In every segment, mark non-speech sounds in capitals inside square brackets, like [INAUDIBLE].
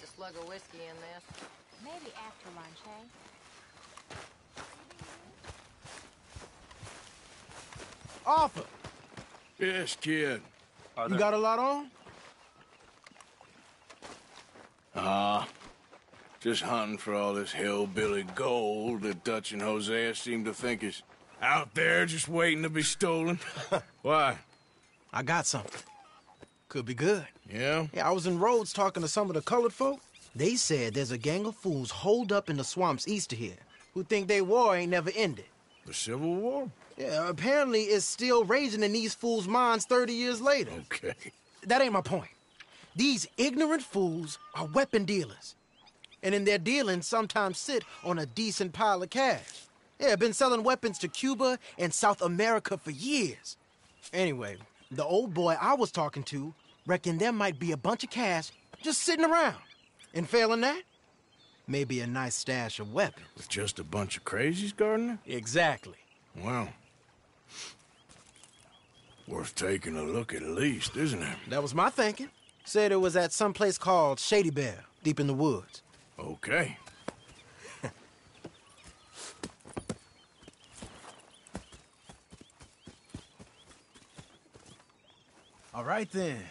slug of whiskey in this. Maybe after lunch, eh? Arthur, Yes, kid. you got a lot on? Ah, just hunting for all this hillbilly gold that Dutch and Hosea seem to think is out there just waiting to be stolen. [LAUGHS] Why? I got something. Could be good. Yeah? Yeah, I was in Rhodes talking to some of the colored folk. They said there's a gang of fools holed up in the swamps east of here who think they war ain't never ended. The Civil War? Yeah, apparently it's still raging in these fools' minds 30 years later. Okay. That ain't my point. These ignorant fools are weapon dealers. And in their dealing, sometimes sit on a decent pile of cash. Yeah, been selling weapons to Cuba and South America for years. Anyway, the old boy I was talking to reckoned there might be a bunch of cash just sitting around. And failing that, maybe a nice stash of weapons. With just a bunch of crazies, Gardner? Exactly. Well, worth taking a look at least, isn't it? That was my thinking. Said it was at some place called Shady Belle, deep in the woods. Okay. [LAUGHS] All right then,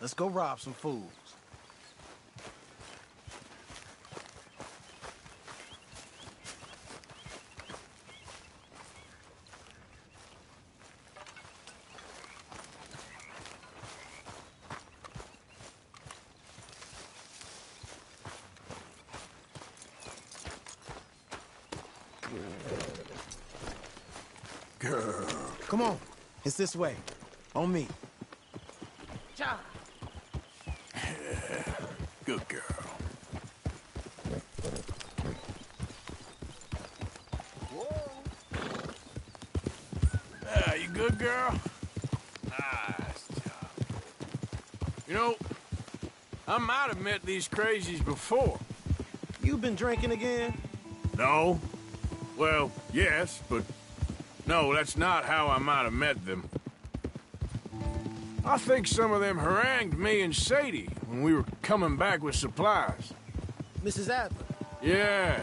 let's go rob some fools. Girl. Come on, it's this way. On me. Good girl. Ah, you good, girl? Nice job. You know, I might have met these crazies before. You been drinking again? No? Well, yes, but no, that's not how I might have met them. I think some of them harangued me and Sadie when we were coming back with supplies. Mrs. Adler. Yeah.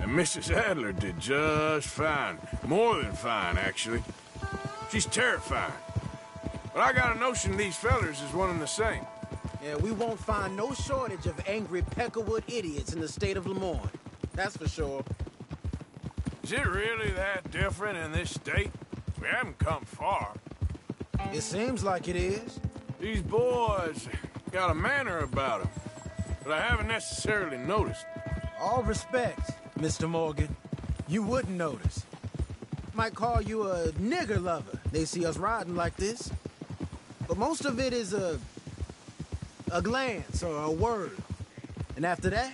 And Mrs. Adler did just fine. More than fine, actually. She's terrifying. But I got a notion these fellers is one and the same. Yeah, we won't find no shortage of angry Peckerwood idiots in the state of Lemoyne. That's for sure. Is it really that different in this state? We haven't come far. It seems like it is. These boys got a manner about him, but I haven't necessarily noticed. All respect, Mr. Morgan. You wouldn't notice. Might call you a nigger lover. They see us riding like this. But most of it is a a glance or a word. And after that,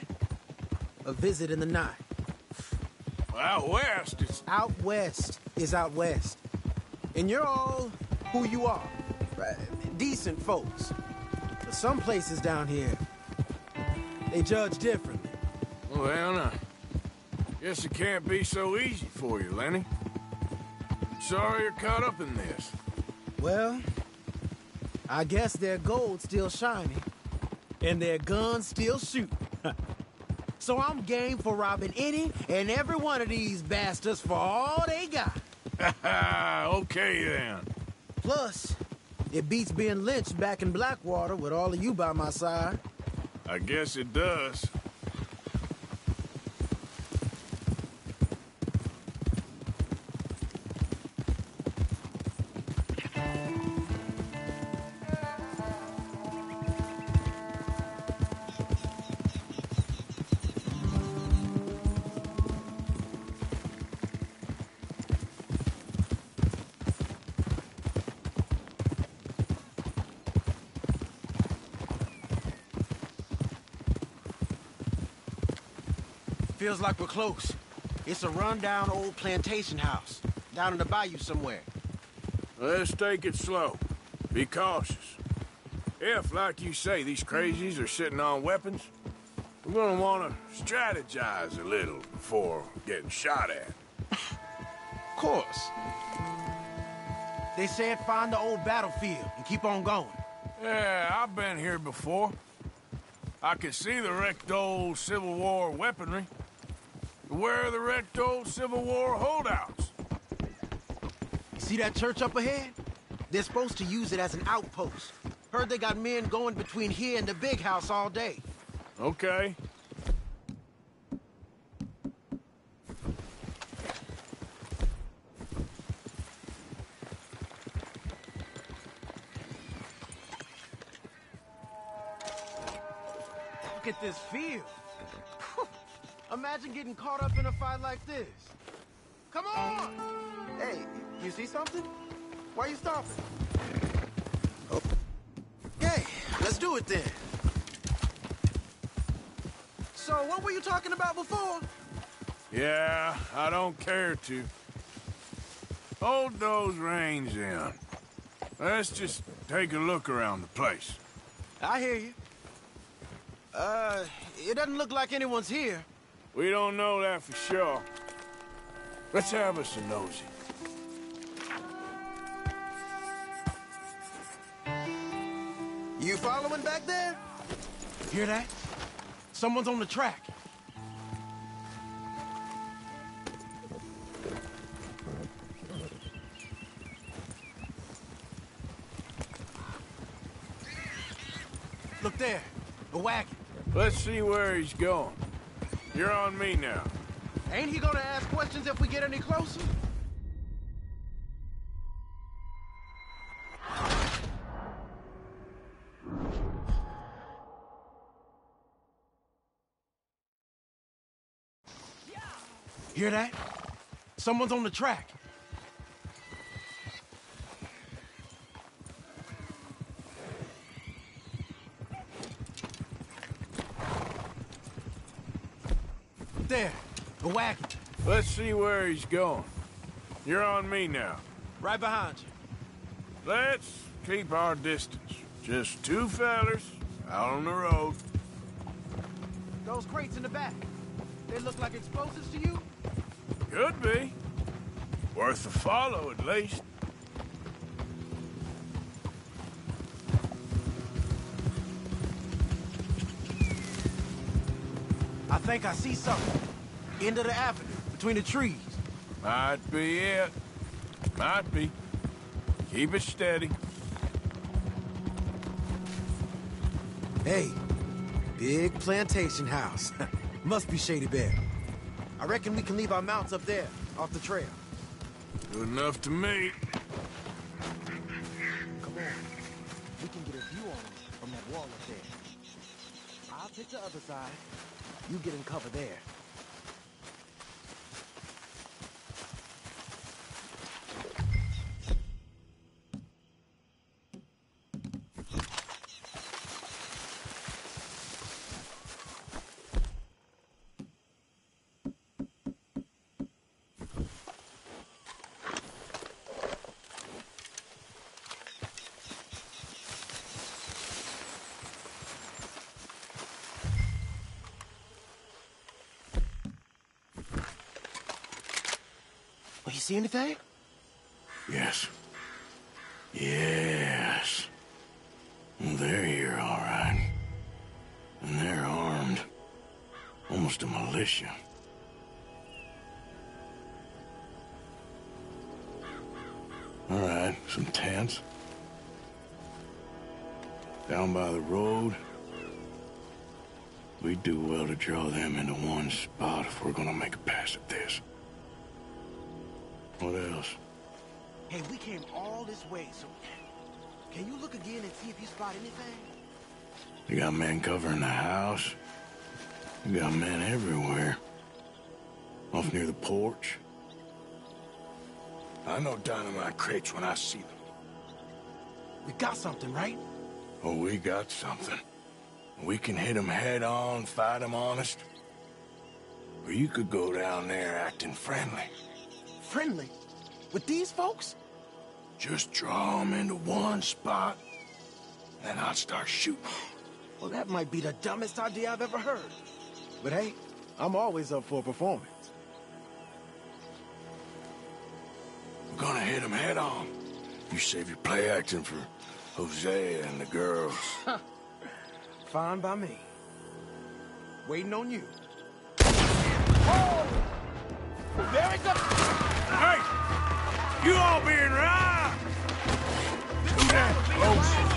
a visit in the night. Out west, it's Out west is out west. And you're all who you are. Right? Decent folks. Some places down here, they judge differently. well, uh, guess it can't be so easy for you, Lenny. Sorry you're caught up in this. Well, I guess their gold's still shining, and their guns still shoot. [LAUGHS] so I'm game for robbing any and every one of these bastards for all they got. [LAUGHS] okay then. Plus, it beats being lynched back in Blackwater with all of you by my side. I guess it does. Feels like we're close. It's a rundown old plantation house, down in the bayou somewhere. Let's take it slow. Be cautious. If, like you say, these crazies are sitting on weapons, we're gonna want to strategize a little before getting shot at. Of course. They said find the old battlefield and keep on going. Yeah, I've been here before. I can see the wrecked old Civil War weaponry. Where are the old Civil War holdouts? You see that church up ahead? They're supposed to use it as an outpost. Heard they got men going between here and the big house all day. Okay. Look at this field. Imagine getting caught up in a fight like this. Come on! Hey, you see something? Why are you stopping? Oh. Okay, let's do it then. So, what were you talking about before? Yeah, I don't care to. Hold those reins in. Let's just take a look around the place. I hear you. Uh, it doesn't look like anyone's here. We don't know that for sure. Let's have us a nosy. You following back there? Hear that? Someone's on the track. Look there, a wagon. Let's see where he's going. You're on me now. Ain't he gonna ask questions if we get any closer? Hear that? Someone's on the track. There, Let's see where he's going. You're on me now. Right behind you. Let's keep our distance. Just two fellers out on the road. Those crates in the back. They look like explosives to you? Could be. Worth a follow, at least. I think I see something. End of the avenue, between the trees. Might be it. Might be. Keep it steady. Hey, big plantation house. [LAUGHS] Must be Shady Belle. I reckon we can leave our mounts up there, off the trail. Good enough to me. Come on. We can get a view on them from that wall up there. I'll take the other side. You get in cover there. See anything? Yes. Yes. They're here, all right. And they're armed. Almost a militia. All right, some tents. Down by the road. We'd do well to draw them into one spot if we're gonna make a pass at this. What else? Hey, we came all this way, so... Can you look again and see if you spot anything? You got men covering the house. You got men everywhere. Off near the porch. I know dynamite crates when I see them. We got something, right? Oh, we got something. We can hit them head on, fight them honest. Or you could go down there acting friendly. Friendly? With these folks? Just draw them into one spot, then I'll start shooting. Well, that might be the dumbest idea I've ever heard. But hey, I'm always up for a performance. We're gonna hit them head on. You save your play acting for Hosea and the girls. Fine by me. waiting on you. Very good. Hey! You all being right! Do that oh, close.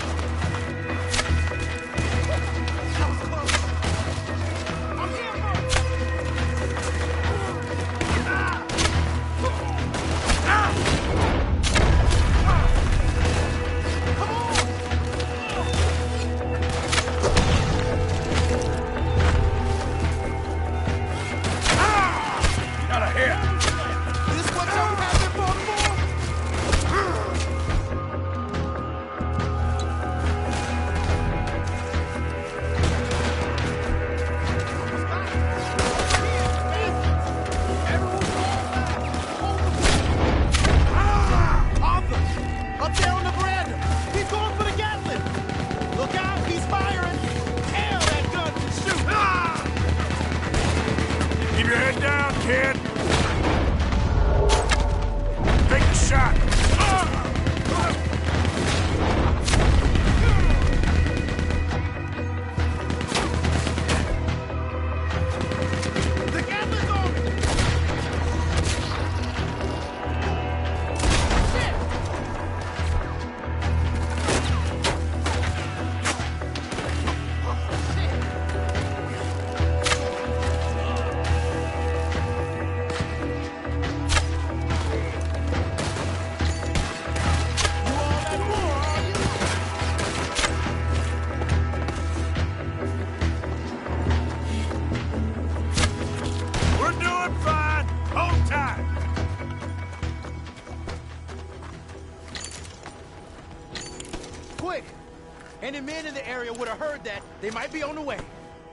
They might be on the way.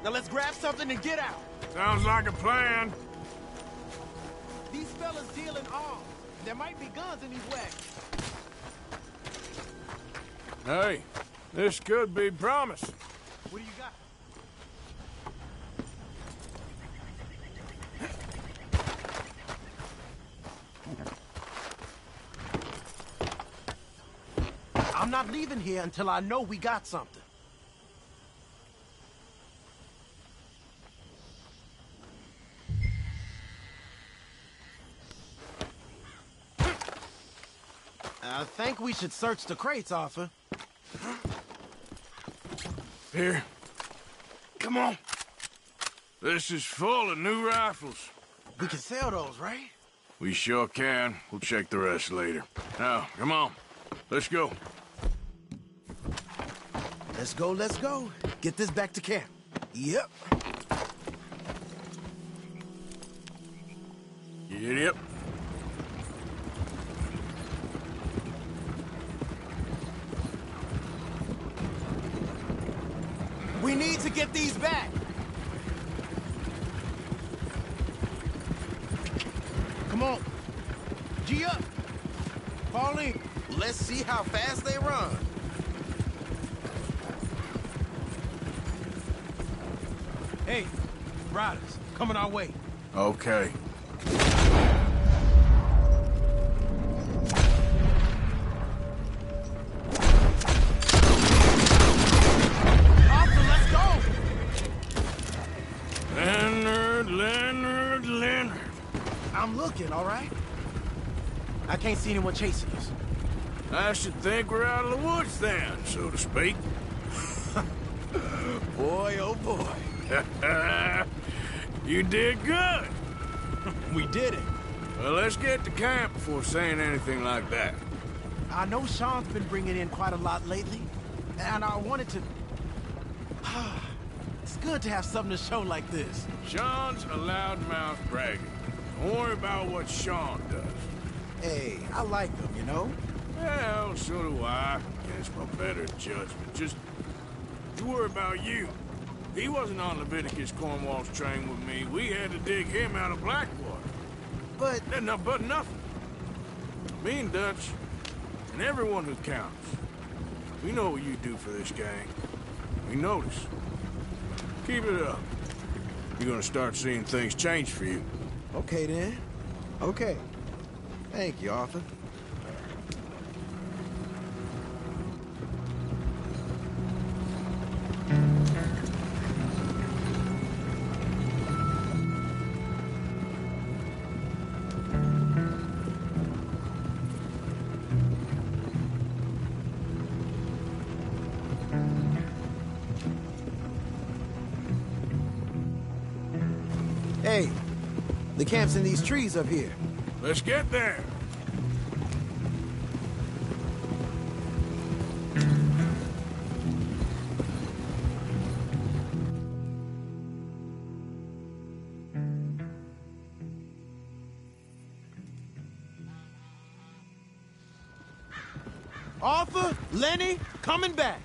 Now let's grab something and get out. Sounds like a plan. These fellas deal in arms. There might be guns in these wagons. Hey, this could be promise. What do you got? I'm not leaving here until I know we got something. Should search the crates, Arthur. Here. Come on. This is full of new rifles. We can sell those, right? We sure can. We'll check the rest later. Now, come on. Let's go. Let's go, let's go. Get this back to camp. Yep. Get up. We need to get these back. Come on. G up. Fall in. Let's see how fast they run. Hey, riders, coming our way. Okay. See anyone chasing us. I should think we're out of the woods then, so to speak. [LAUGHS] Boy, oh boy. [LAUGHS] you did good. [LAUGHS] We did it. Well, let's get to camp before saying anything like that. I know Sean's been bringing in quite a lot lately, and I wanted to... [SIGHS] it's good to have something to show like this. Sean's a loudmouth bragger. Don't worry about what Sean does. Hey, I like him, you know? Well, so do I. Against my better judgment. Just, you worry about you. He wasn't on Leviticus Cornwall's train with me. We had to dig him out of Blackwater. But no, but nothing. Me and Dutch, and everyone who counts. We know what you do for this gang. We notice. Keep it up. You're gonna start seeing things change for you. Okay then. Okay. Thank you, Arthur. Hey, the camp's in these trees up here. Let's get there. Arthur, Lenny, coming back.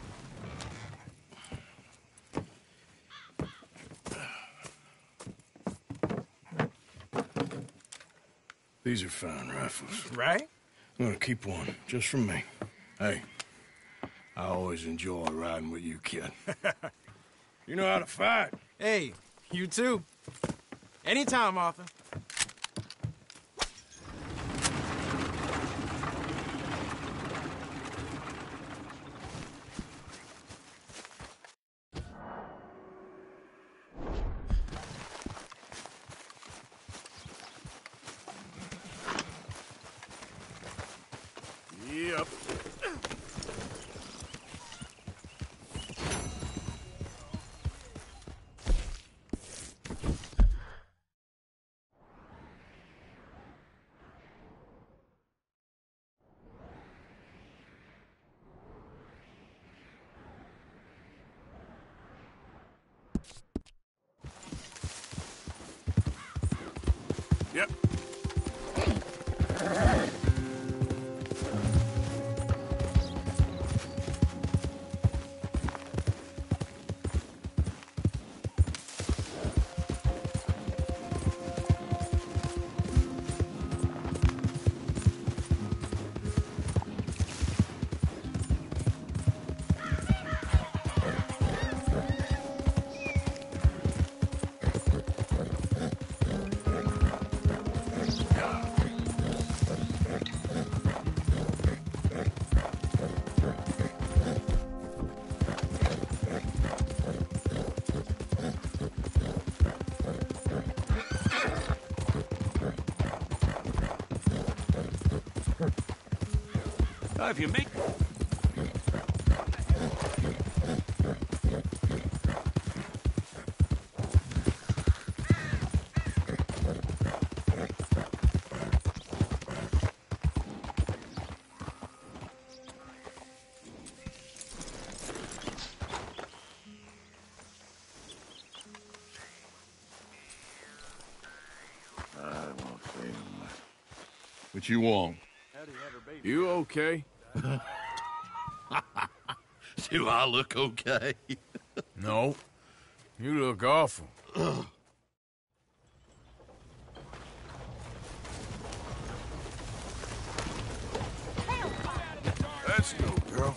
These are fine rifles. Right? I'm gonna keep one, just for me. Hey, I always enjoy riding with you, kid. [LAUGHS] you know how to fight. Hey, you too. Anytime, Arthur. Yep. Yep. If you make What you want? You okay? [LAUGHS] Do I look okay? [LAUGHS] No. You look awful. Let's go, girl.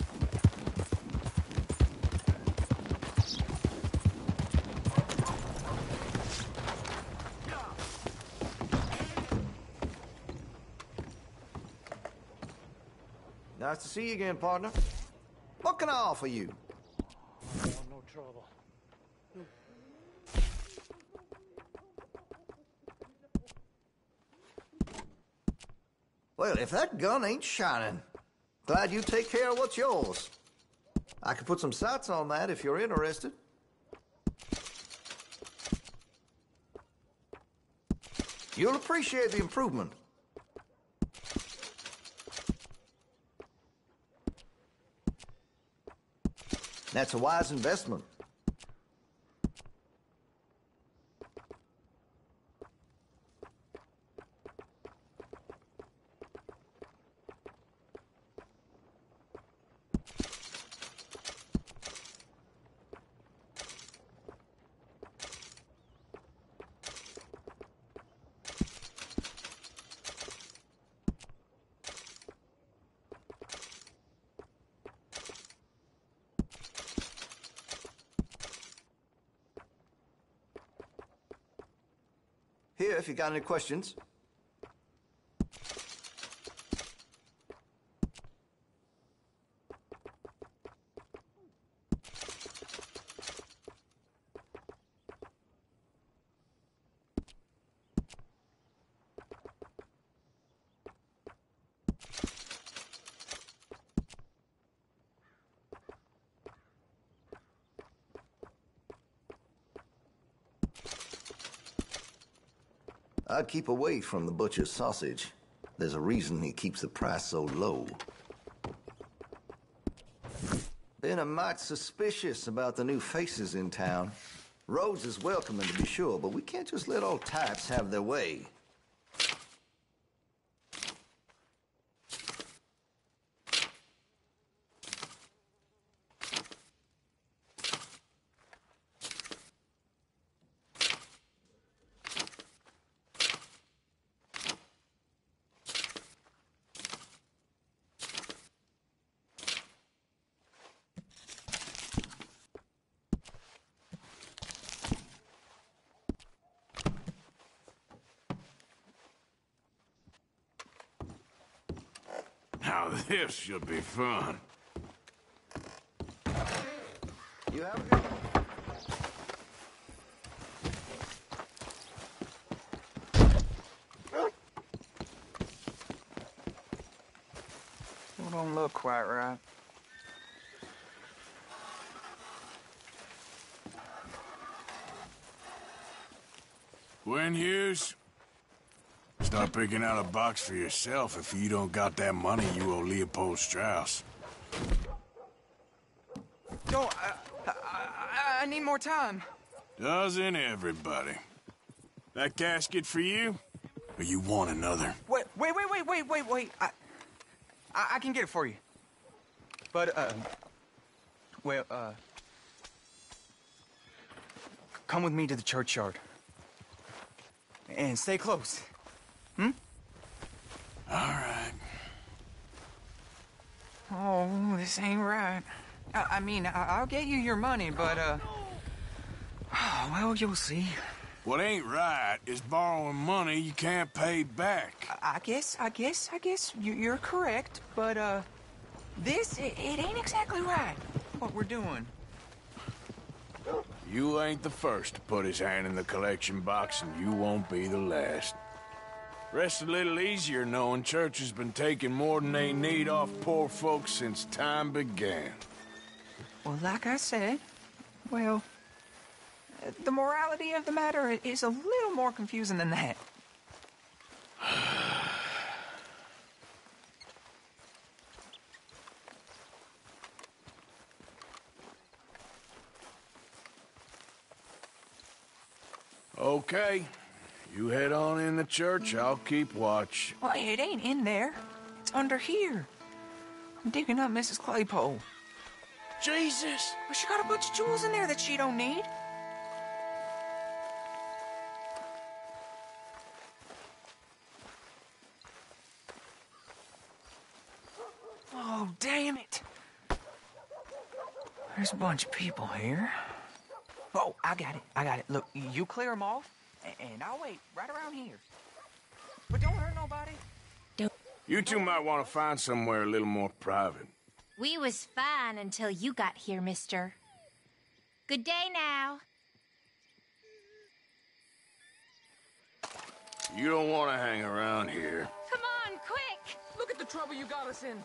Nice to see you again, partner. Can I offer you? no trouble. Well, if that gun ain't shining, glad you take care of what's yours. I could put some sights on that if you're interested. You'll appreciate the improvement. That's a wise investment. Here, if you got any questions. I'd keep away from the butcher's sausage. There's a reason he keeps the price so low. Been a mite suspicious about the new faces in town. Rhodes is welcoming to be sure, but we can't just let old types have their way. Now this should be fun. You have a good one. Still don't look quite right. Gwen Hughes, start picking out a box for yourself if you don't got that money you owe Leopold Strauss. Don't. I, I, I, I need more time. Doesn't everybody? That casket for you? Or you want another? Wait, wait, wait, wait, wait, wait, wait. I, I, I can get it for you. But, uh, well, uh, come with me to the churchyard. And stay close. All right. Oh, this ain't right. I, I mean, I, I'll get you your money, but, uh, [SIGHS] well, you'll see. What ain't right is borrowing money you can't pay back. I, I guess, I guess, I guess you, you're correct, but, uh, this, it, it ain't exactly right, what we're doing. You ain't the first to put his hand in the collection box, and you won't be the last. Rest a little easier knowing church has been taking more than they need off poor folks since time began. Well, like I said, well, the morality of the matter is a little more confusing than that. [SIGHS] Okay, you head on in the church, I'll keep watch. Well, it ain't in there. It's under here. I'm digging up Mrs. Claypole. Jesus! Well, she got a bunch of jewels in there that she don't need. Oh, damn it. There's a bunch of people here. Oh, I got it. I got it. Look, you clear them off, a- and I'll wait right around here. But don't hurt nobody. Don't. You two might want to find somewhere a little more private. We was fine until you got here, mister. Good day now. You don't want to hang around here. Come on, quick! Look at the trouble you got us in.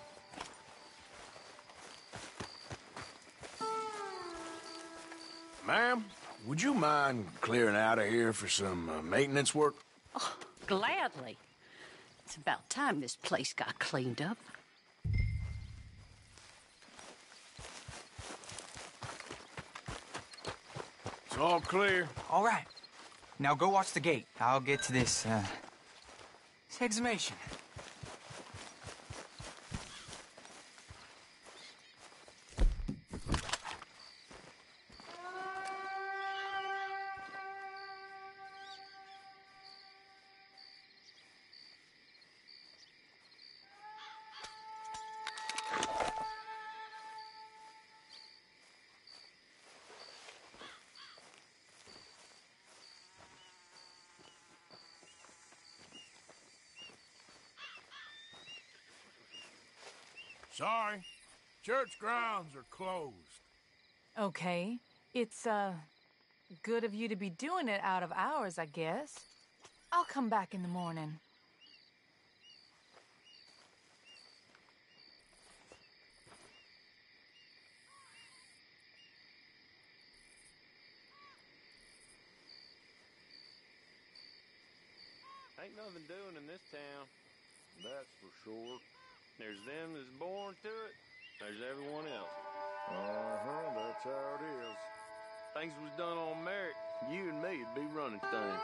Ma'am, would you mind clearing out of here for some uh, maintenance work? Gladly. It's about time this place got cleaned up. It's all clear. All right. Now go watch the gate. I'll get to this, uh, this exhumation. Sorry. Church grounds are closed. Okay. It's, uh, good of you to be doing it out of hours, I guess. I'll come back in the morning. Ain't nothing doing in this town. That's for sure. There's them that's born to it. There's everyone else. Uh-huh, that's how it is. Things was done on merit. You and me'd be running things.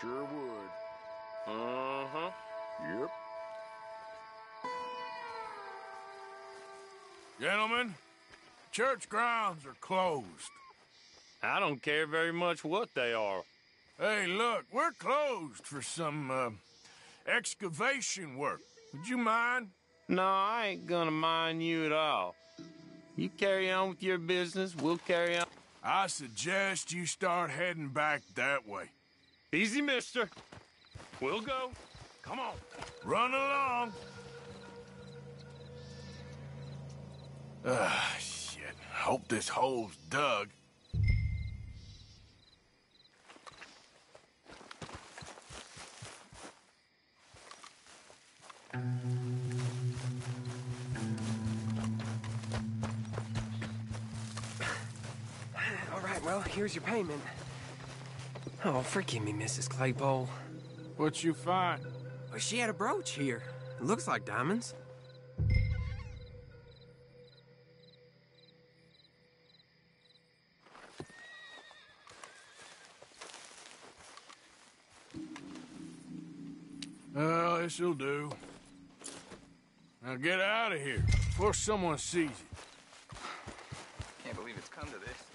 Sure would. Uh-huh. Yep. Gentlemen, church grounds are closed. I don't care very much what they are. Hey, look, we're closed for some uh, excavation work. Would you mind? No, I ain't gonna mind you at all. You carry on with your business, we'll carry on. I suggest you start heading back that way. Easy, mister. We'll go. Come on. Run along. Ah, shit. Hope this hole's dug. All here's your payment. Oh, forgive me, Mrs. Claypole. What you find? Well, she had a brooch here. It looks like diamonds. Well, this'll do. Now get out of here before someone sees you. Can't believe it's come to this.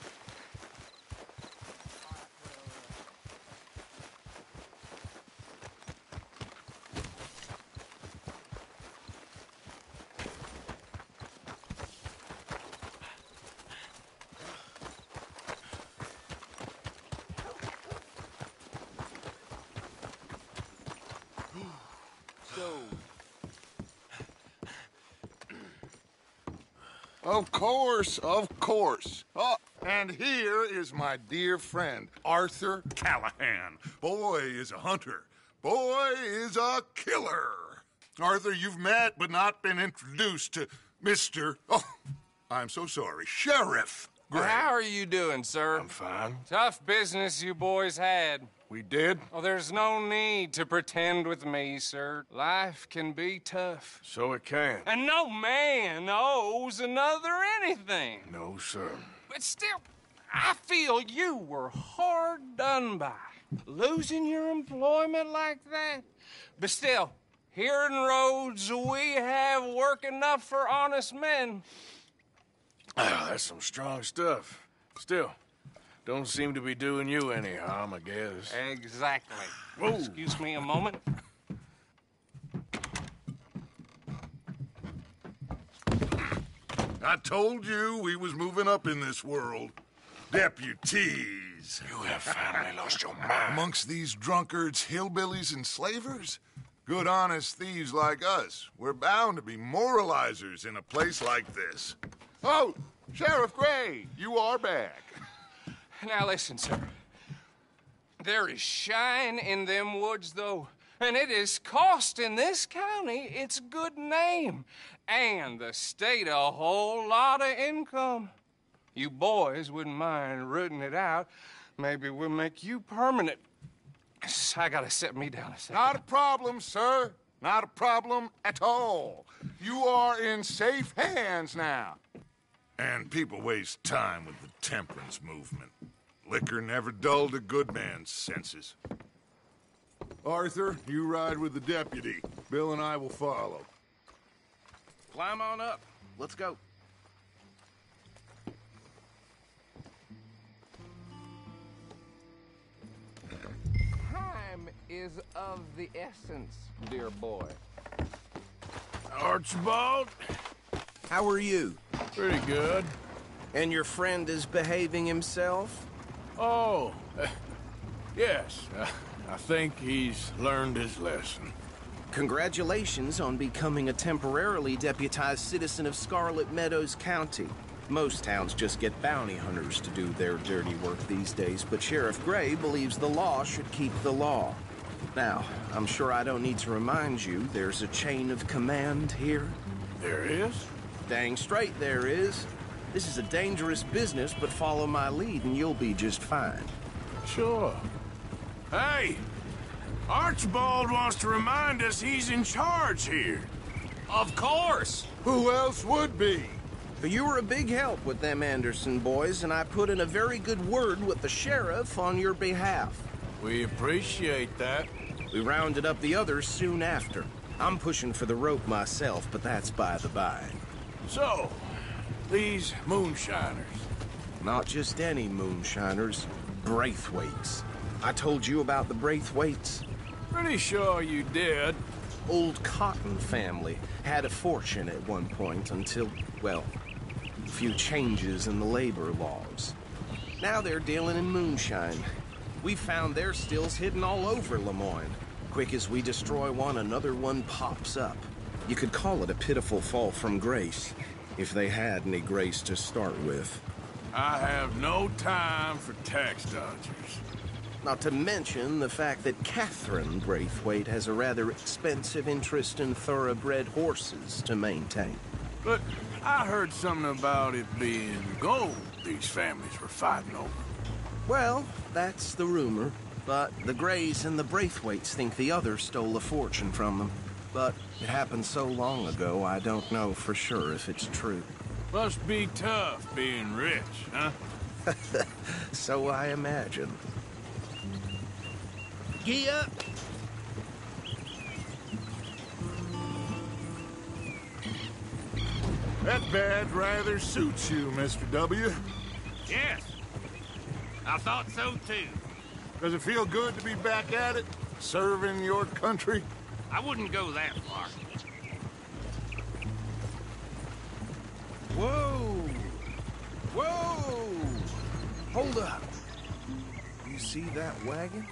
Of course, of course. Oh, and here is my dear friend, Arthur Callahan. Boy is a hunter. Boy is a killer. Arthur, you've met but not been introduced to Mr. Oh, I'm so sorry, Sheriff Gray. How are you doing, sir? I'm fine. Tough business you boys had. We did? Oh, there's no need to pretend with me, sir. Life can be tough. So it can. And no man owes another anything. No, sir. But still, I feel you were hard done by. Losing your employment like that. But still, here in Rhodes, we have work enough for honest men. Ah, that's some strong stuff. Still, don't seem to be doing you any harm, I guess. Exactly. Whoa. Excuse me a moment. I told you we was moving up in this world. Deputies. You have finally lost your mind. Amongst these drunkards, hillbillies, and slavers? Good honest thieves like us. We're bound to be moralizers in a place like this. Oh, Sheriff Gray, you are back. [LAUGHS] Now listen, sir. There is shine in them woods, though, and it is costing this county its good name and the state a whole lot of income. You boys wouldn't mind rooting it out. Maybe we'll make you permanent. I gotta set me down a second. Not a problem, sir. Not a problem at all. You are in safe hands now. And people waste time with the temperance movement. Liquor never dulled a good man's senses. Arthur, you ride with the deputy. Bill and I will follow. Climb on up. Let's go. Time is of the essence, dear boy. Archibald? How are you? Pretty good. And your friend is behaving himself? Oh, uh, [LAUGHS] yes. Uh, I think he's learned his lesson. Congratulations on becoming a temporarily deputized citizen of Scarlett Meadows County. Most towns just get bounty hunters to do their dirty work these days, but Sheriff Gray believes the law should keep the law. Now, I'm sure I don't need to remind you there's a chain of command here. There is? Dang straight there is. This is a dangerous business, but follow my lead and you'll be just fine. Sure. Hey! Archibald wants to remind us he's in charge here. Of course. Who else would be? But you were a big help with them Anderson boys, and I put in a very good word with the sheriff on your behalf. We appreciate that. We rounded up the others soon after. I'm pushing for the rope myself, but that's by the by. So, these moonshiners. Not just any moonshiners, Braithwaites. I told you about the Braithwaites. Pretty sure you did. Old Cotton family had a fortune at one point until, well, a few changes in the labor laws. Now they're dealing in moonshine. We found their stills hidden all over Lemoyne. Quick as we destroy one, another one pops up. You could call it a pitiful fall from grace, if they had any grace to start with. I have no time for tax dodgers. Not to mention the fact that Catherine Braithwaite has a rather expensive interest in thoroughbred horses to maintain. But I heard something about it being gold these families were fighting over. Well, that's the rumor. But the Greys and the Braithwaites think the other stole a fortune from them. But it happened so long ago, I don't know for sure if it's true. Must be tough being rich, huh? [LAUGHS] so I imagine. Gee up! That badge rather suits you, Mr. W. Yes. I thought so too. Does it feel good to be back at it? Serving your country? I wouldn't go that far. Whoa! Whoa! Hold up. You see that wagon?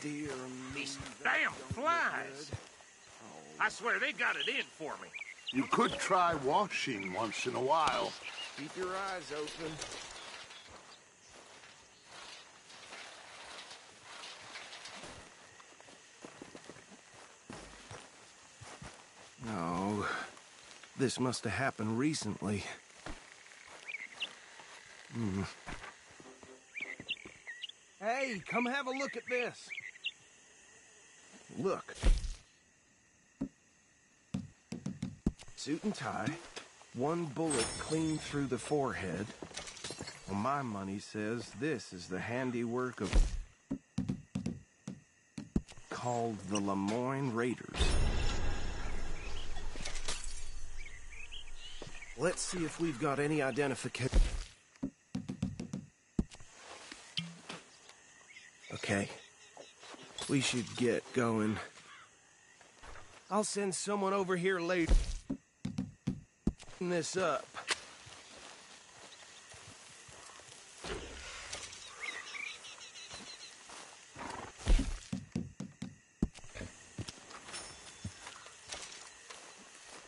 Dear me. These damn flies. I swear they got it in for me. You could try washing once in a while. Keep your eyes open. No. This must have happened recently. Hmm. Hey, come have a look at this. Look. Suit and tie, one bullet clean through the forehead. Well, my money says this is the handiwork of... called the Lemoyne Raiders. Let's see if we've got any identification. Okay. We should get going. I'll send someone over here later. This up.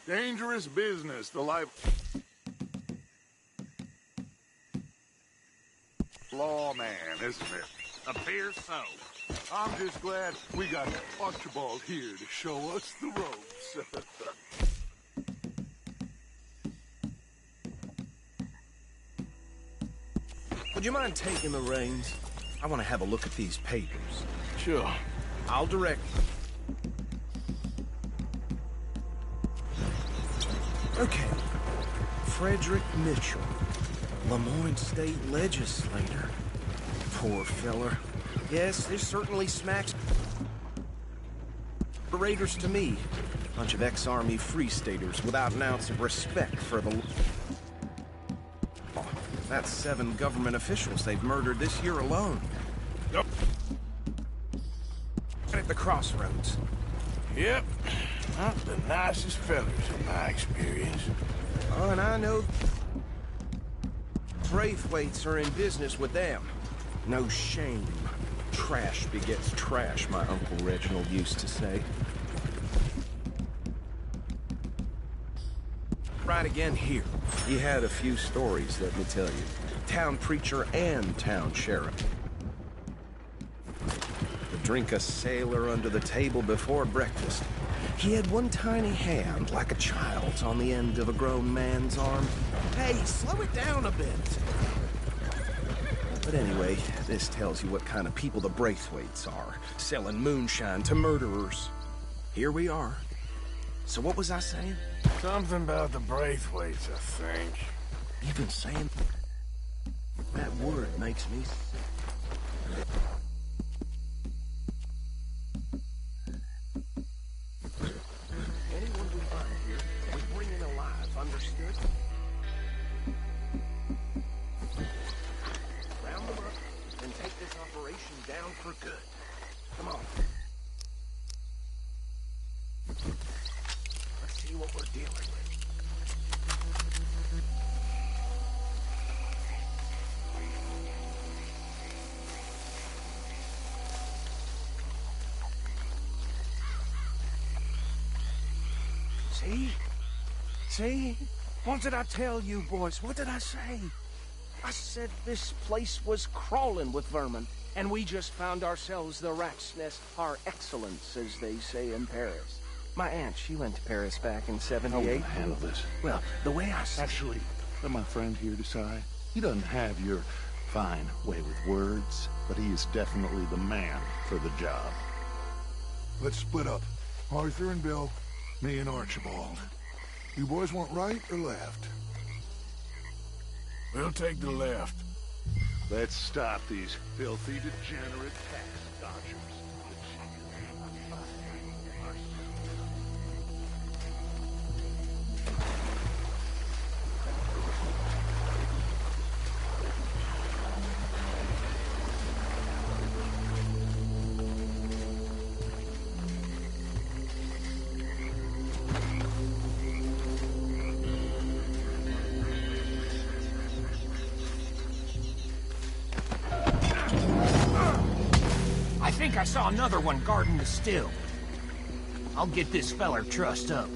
Dangerous business, the life... Lawman, isn't it? Appears so. I'm just glad we got Archibald here to show us the ropes. [LAUGHS] Would you mind taking the reins? I want to have a look at these papers. Sure. I'll direct. Okay. Frederick Mitchell, Lemoyne State Legislator. Poor feller. Yes, this certainly smacks Raiders to me. Bunch of ex-army free staters without an ounce of respect for the... That's seven government officials they've murdered this year alone. Yep. At the crossroads. Yep. Not the nicest fellas in my experience. Oh, and I know Braithwaites are in business with them. No shame. Trash begets trash, my Uncle Reginald used to say. Right again here. He had a few stories, let me tell you. Town preacher and town sheriff. Would drink a sailor under the table before breakfast. He had one tiny hand, like a child's, on the end of a grown man's arm. Hey, slow it down a bit. But anyway, this tells you what kind of people the Braithwaites are, selling moonshine to murderers. Here we are. So what was I saying? Something about the Braithwaites, I think. You've been saying... That word makes me sick. See? What did I tell you, boys? What did I say? I said this place was crawling with vermin, and we just found ourselves the rat's nest par excellence, as they say in Paris. My aunt, she went to Paris back in 78. How handle this? Well, the way I see Actually, let my friend here decide. He doesn't have your fine way with words, but he is definitely the man for the job. Let's split up. Arthur and Bill, me and Archibald. You boys want right or left? We'll take the left. Let's stop these filthy, degenerate tax dodgers. I saw another one guarding the still. I'll get this feller trussed up.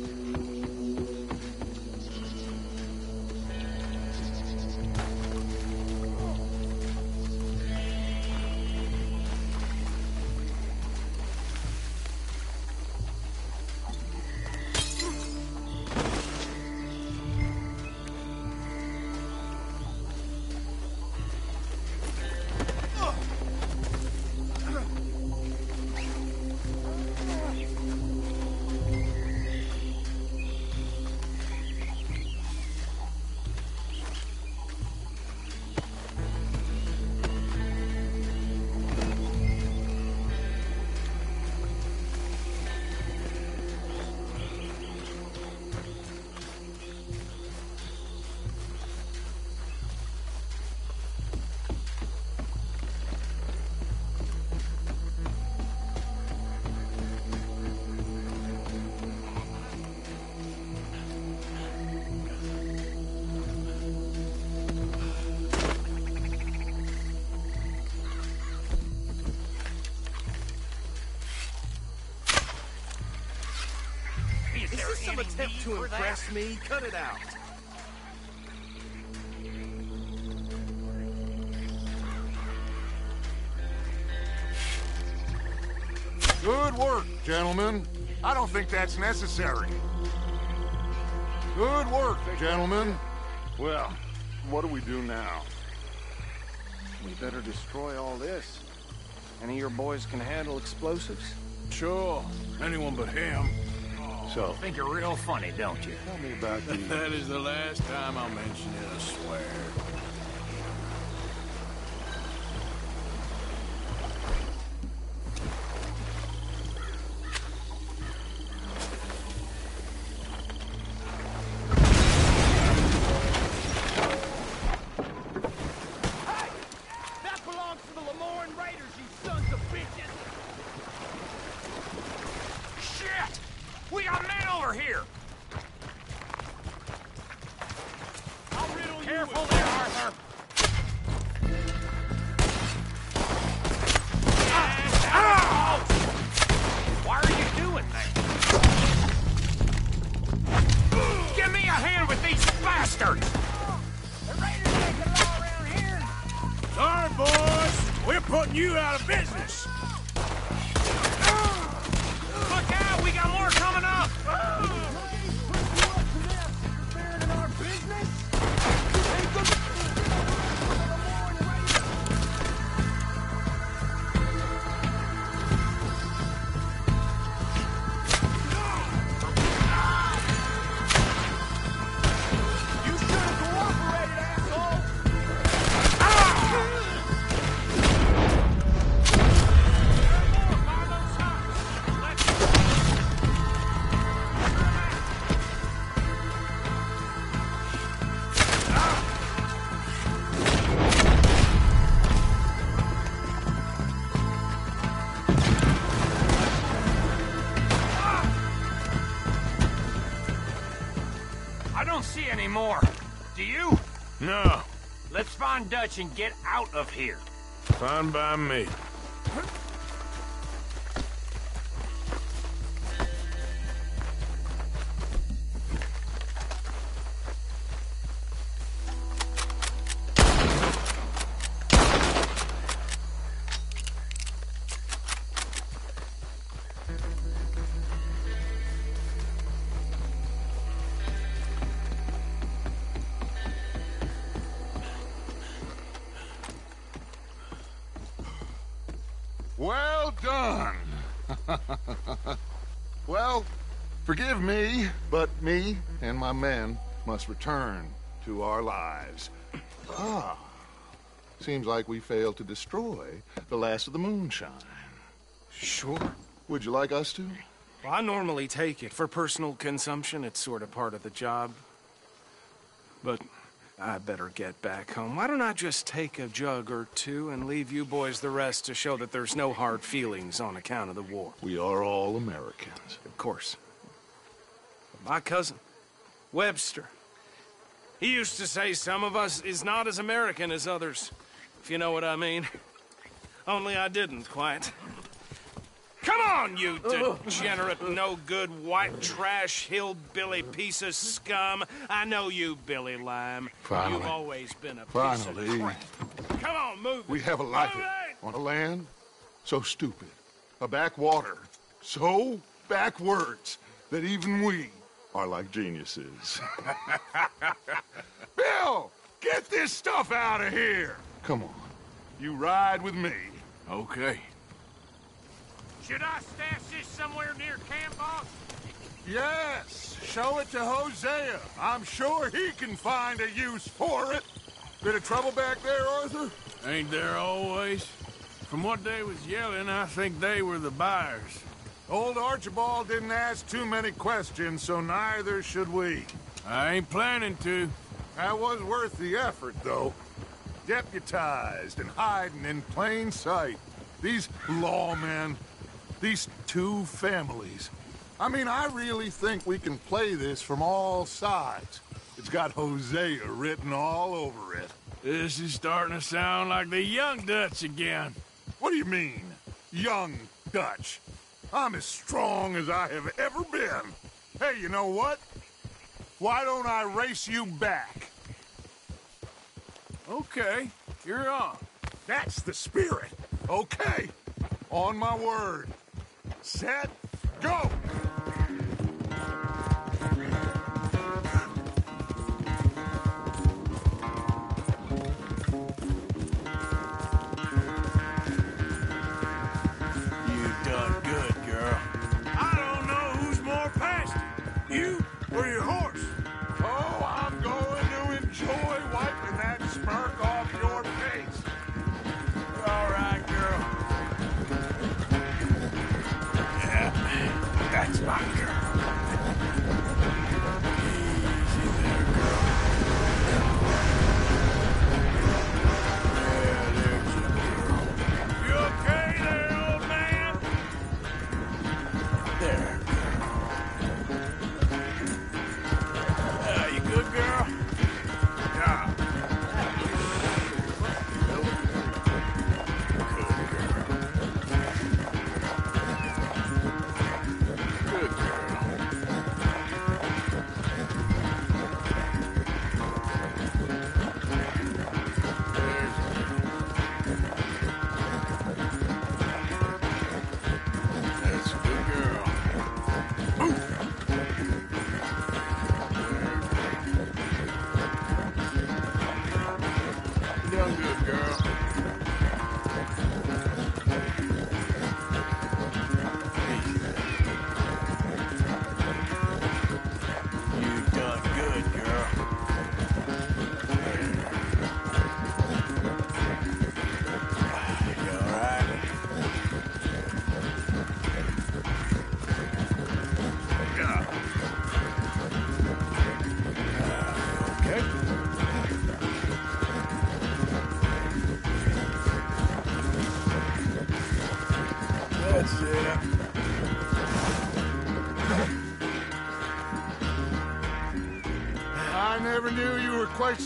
Some attempt to impress me? Cut it out. Good work, gentlemen. I don't think that's necessary. Good work, gentlemen. Well, what do we do now? We better destroy all this. Any of your boys can handle explosives? Sure. Anyone but him. So, Think you're real funny, don't you? tell me about [LAUGHS] the... That is the last time I'll mention it, I swear. More. Do you? No. Let's find Dutch and get out of here. Fine by me. Return to our lives. Ah, seems like we failed to destroy the last of the moonshine. Sure. Would you like us to? Well, I normally take it. For personal consumption, it's sort of part of the job. But I better get back home. Why don't I just take a jug or two and leave you boys the rest to show that there's no hard feelings on account of the war? We are all Americans. Of course. My cousin, Webster, he used to say some of us is not as American as others, if you know what I mean. Only I didn't quite. Come on, you oh. degenerate, no good, white trash, hillbilly piece of scum. I know you, Billy Lime. Finally. You've always been a Finally, piece of crap. Come on, move it. we have a life on a land so stupid, a backwater so backwards that even we are like geniuses. [LAUGHS] Bill, get this stuff out of here. Come on, you ride with me. Okay. Should I stash this somewhere near camp, boss? Yes, show it to Hosea. I'm sure he can find a use for it. Bit of trouble back there, Arthur? Ain't there always? From what they was yelling, I think they were the buyers. Old Archibald didn't ask too many questions, so neither should we. I ain't planning to. That was worth the effort, though. Deputized and hiding in plain sight. These lawmen, these two families. I mean, I really think we can play this from all sides. It's got Hosea written all over it. This is starting to sound like the young Dutch again. What do you mean, young Dutch? I'm as strong as I have ever been. Hey, you know what? Why don't I race you back? Okay, you're on. That's the spirit. Okay. On my word. Set, go! You or your horse. Oh, I'm going to enjoy wiping that smirk off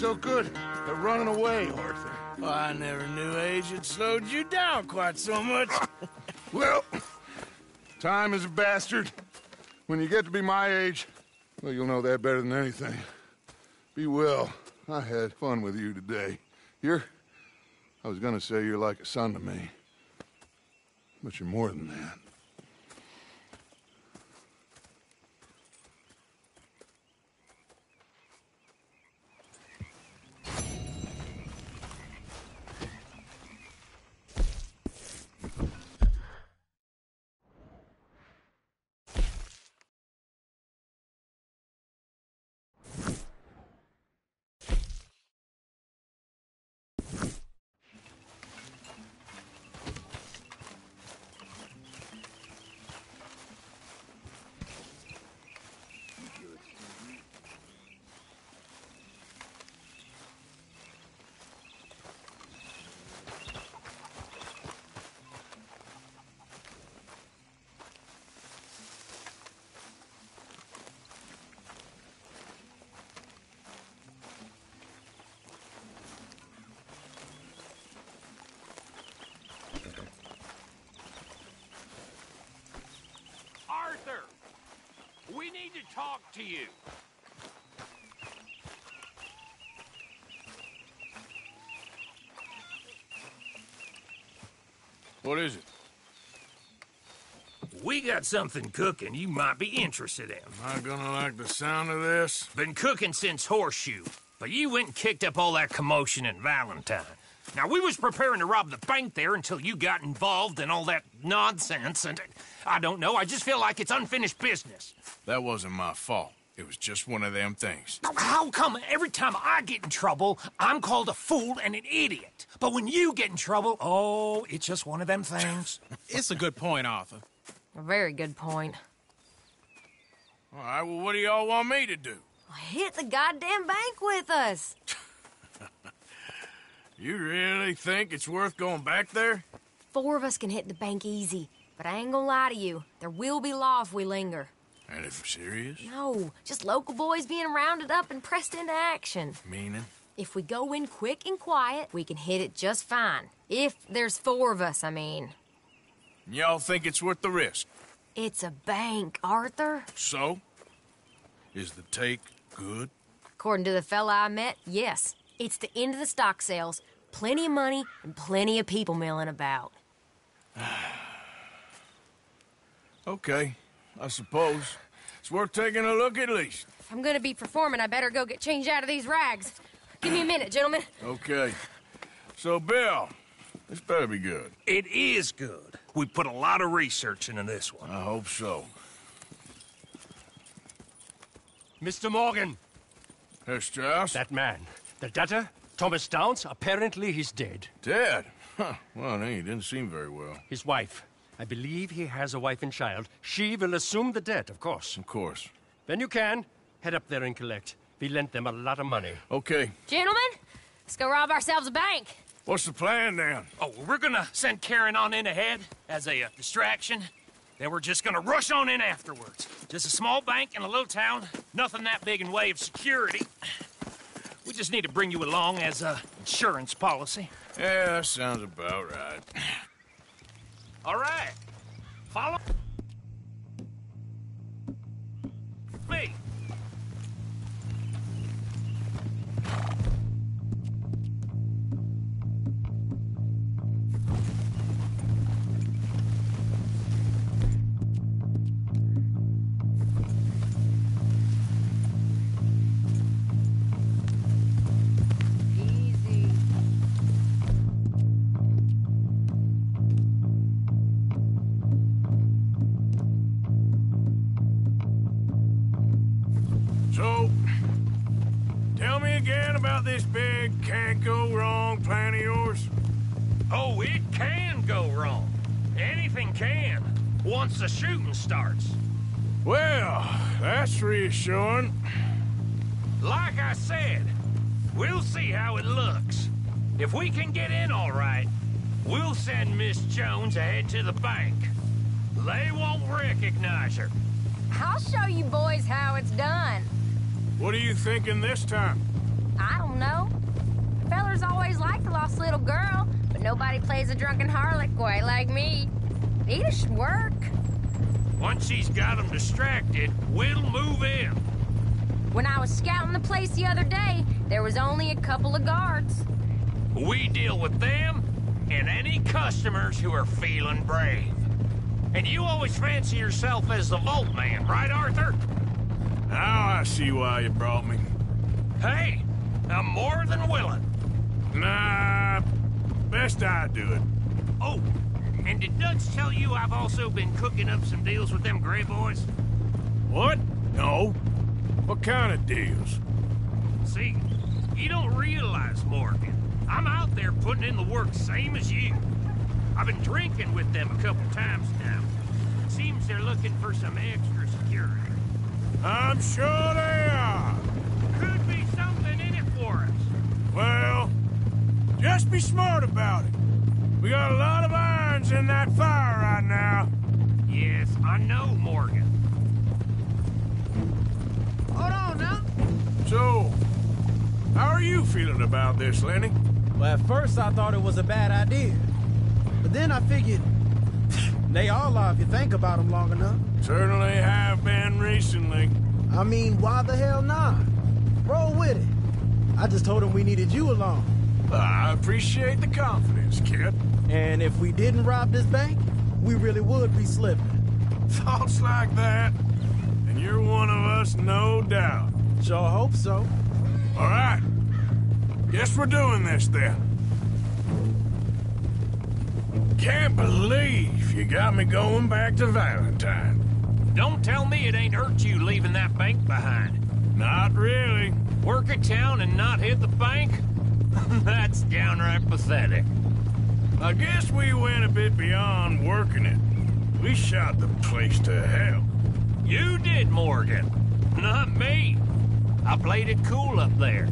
so good at running away, Arthur. Well, I never knew age had slowed you down quite so much. [LAUGHS] well, time is a bastard. When you get to be my age, well, you'll know that better than anything. Be well. I had fun with you today. You're... I was gonna say you're like a son to me. But you're more than that. Arthur! We need to talk to you. What is it? We got something cooking you might be interested in. Am I gonna like the sound of this? Been cooking since Horseshoe, but you went and kicked up all that commotion in Valentine. Now, we was preparing to rob the bank there until you got involved in all that nonsense, and I don't know, I just feel like it's unfinished business. That wasn't my fault. It was just one of them things. How come every time I get in trouble, I'm called a fool and an idiot? But when you get in trouble, oh, it's just one of them things. [LAUGHS] it's a good point, Arthur. A very good point. All right, well, what do y'all want me to do? Hit the goddamn bank with us. [LAUGHS] You really think it's worth going back there? Four of us can hit the bank easy, but I ain't gonna lie to you. There will be law if we linger. And if we're serious? No, just local boys being rounded up and pressed into action. Meaning? If we go in quick and quiet, we can hit it just fine. If there's four of us, I mean. Y'all think it's worth the risk? It's a bank, Arthur. So? Is the take good? According to the fella I met, yes. It's the end of the stock sales. Plenty of money and plenty of people milling about. [SIGHS] okay, I suppose. It's worth taking a look at least. If I'm gonna be performing, I better go get changed out of these rags. Give me a minute, gentlemen. Okay. So, Bill, this better be good. It is good. We put a lot of research into this one. I hope so. Mr. Morgan. Herr Strauss? That man. The debtor, Thomas Downs, apparently he's dead. Dead? Huh. Well, he didn't seem very well. His wife. I believe he has a wife and child. She will assume the debt, of course. Of course. Then you can. Head up there and collect. We lent them a lot of money. Okay. Gentlemen, let's go rob ourselves a bank. What's the plan, then? Oh, we're gonna send Karen on in ahead as a uh, distraction. Then we're just gonna rush on in afterwards. Just a small bank in a little town. Nothing that big in way of security. We just need to bring you along as a insurance policy. Yeah, that sounds about right. All right. Follow me. This big can't go wrong plan of yours. Oh, it can go wrong. Anything can, once the shooting starts. Well, that's reassuring. Like I said, we'll see how it looks. If we can get in all right, we'll send Miss Jones ahead to the bank. They won't recognize her. I'll show you boys how it's done. What are you thinking this time? I don't know. Fellers always like the lost little girl, but nobody plays a drunken harlot quite like me. Nita should work. Once she's got them distracted, we'll move in. When I was scouting the place the other day, there was only a couple of guards. We deal with them and any customers who are feeling brave. And you always fancy yourself as the Vault Man, right, Arthur? Now I see why you brought me. Hey, I'm more than willing. Nah, best I do it. Oh, and did Dutch tell you I've also been cooking up some deals with them Gray Boys? What? No. What kind of deals? See, you don't realize, Morgan. I'm out there putting in the work same as you. I've been drinking with them a couple times now. Seems they're looking for some extra security. I'm sure they are. Well, just be smart about it. We got a lot of irons in that fire right now. Yes, I know, Morgan. Hold on now. So, how are you feeling about this, Lenny? Well, at first I thought it was a bad idea. But then I figured, [LAUGHS] they all are if you think about them long enough. Certainly have been recently. I mean, why the hell not? Roll with it. I just told him we needed you along. I appreciate the confidence, kid. And if we didn't rob this bank, we really would be slipping. [LAUGHS] Thoughts like that, and you're one of us, no doubt. Sure hope so. All right. Guess we're doing this then. Can't believe you got me going back to Valentine. Don't tell me it ain't hurt you leaving that bank behind. Not really. Work a town and not hit the bank? [LAUGHS] That's downright pathetic. I guess we went a bit beyond working it. We shot the place to hell. You did, Morgan. Not me. I played it cool up there.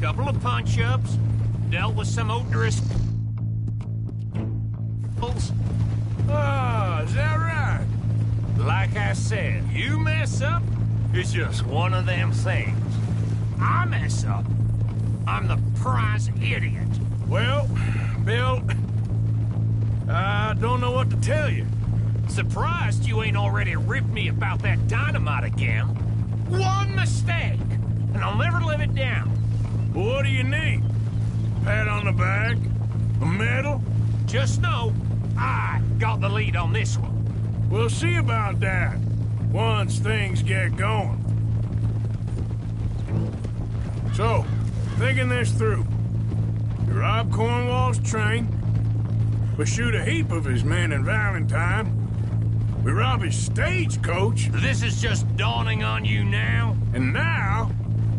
Couple of punch-ups, dealt with some odorous... Ah, is that right? Like I said, you mess up, it's just one of them things. I mess up, I'm the prize idiot. Well, Bill, I don't know what to tell you. Surprised you ain't already ripped me about that dynamite again. One mistake, and I'll never live it down. What do you need? Pat on the back? A medal? Just know, I got the lead on this one. We'll see about that, once things get going. So, thinking this through. We rob Cornwall's train. We shoot a heap of his men in Valentine. We rob his stagecoach. This is just dawning on you now? And now,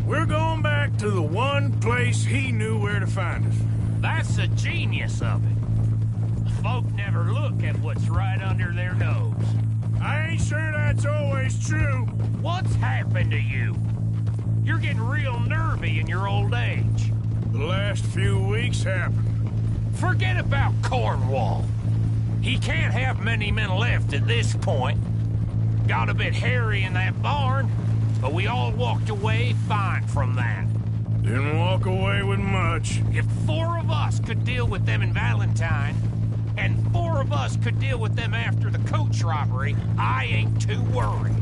we're going back to the one place he knew where to find us. That's the genius of it. Folk never look at what's right under their nose. I ain't sure that's always true. What's happened to you? You're getting real nervy in your old age. The last few weeks happened. Forget about Cornwall. He can't have many men left at this point. Got a bit hairy in that barn, but we all walked away fine from that. Didn't walk away with much. If four of us could deal with them in Valentine, and four of us could deal with them after the coach robbery, I ain't too worried.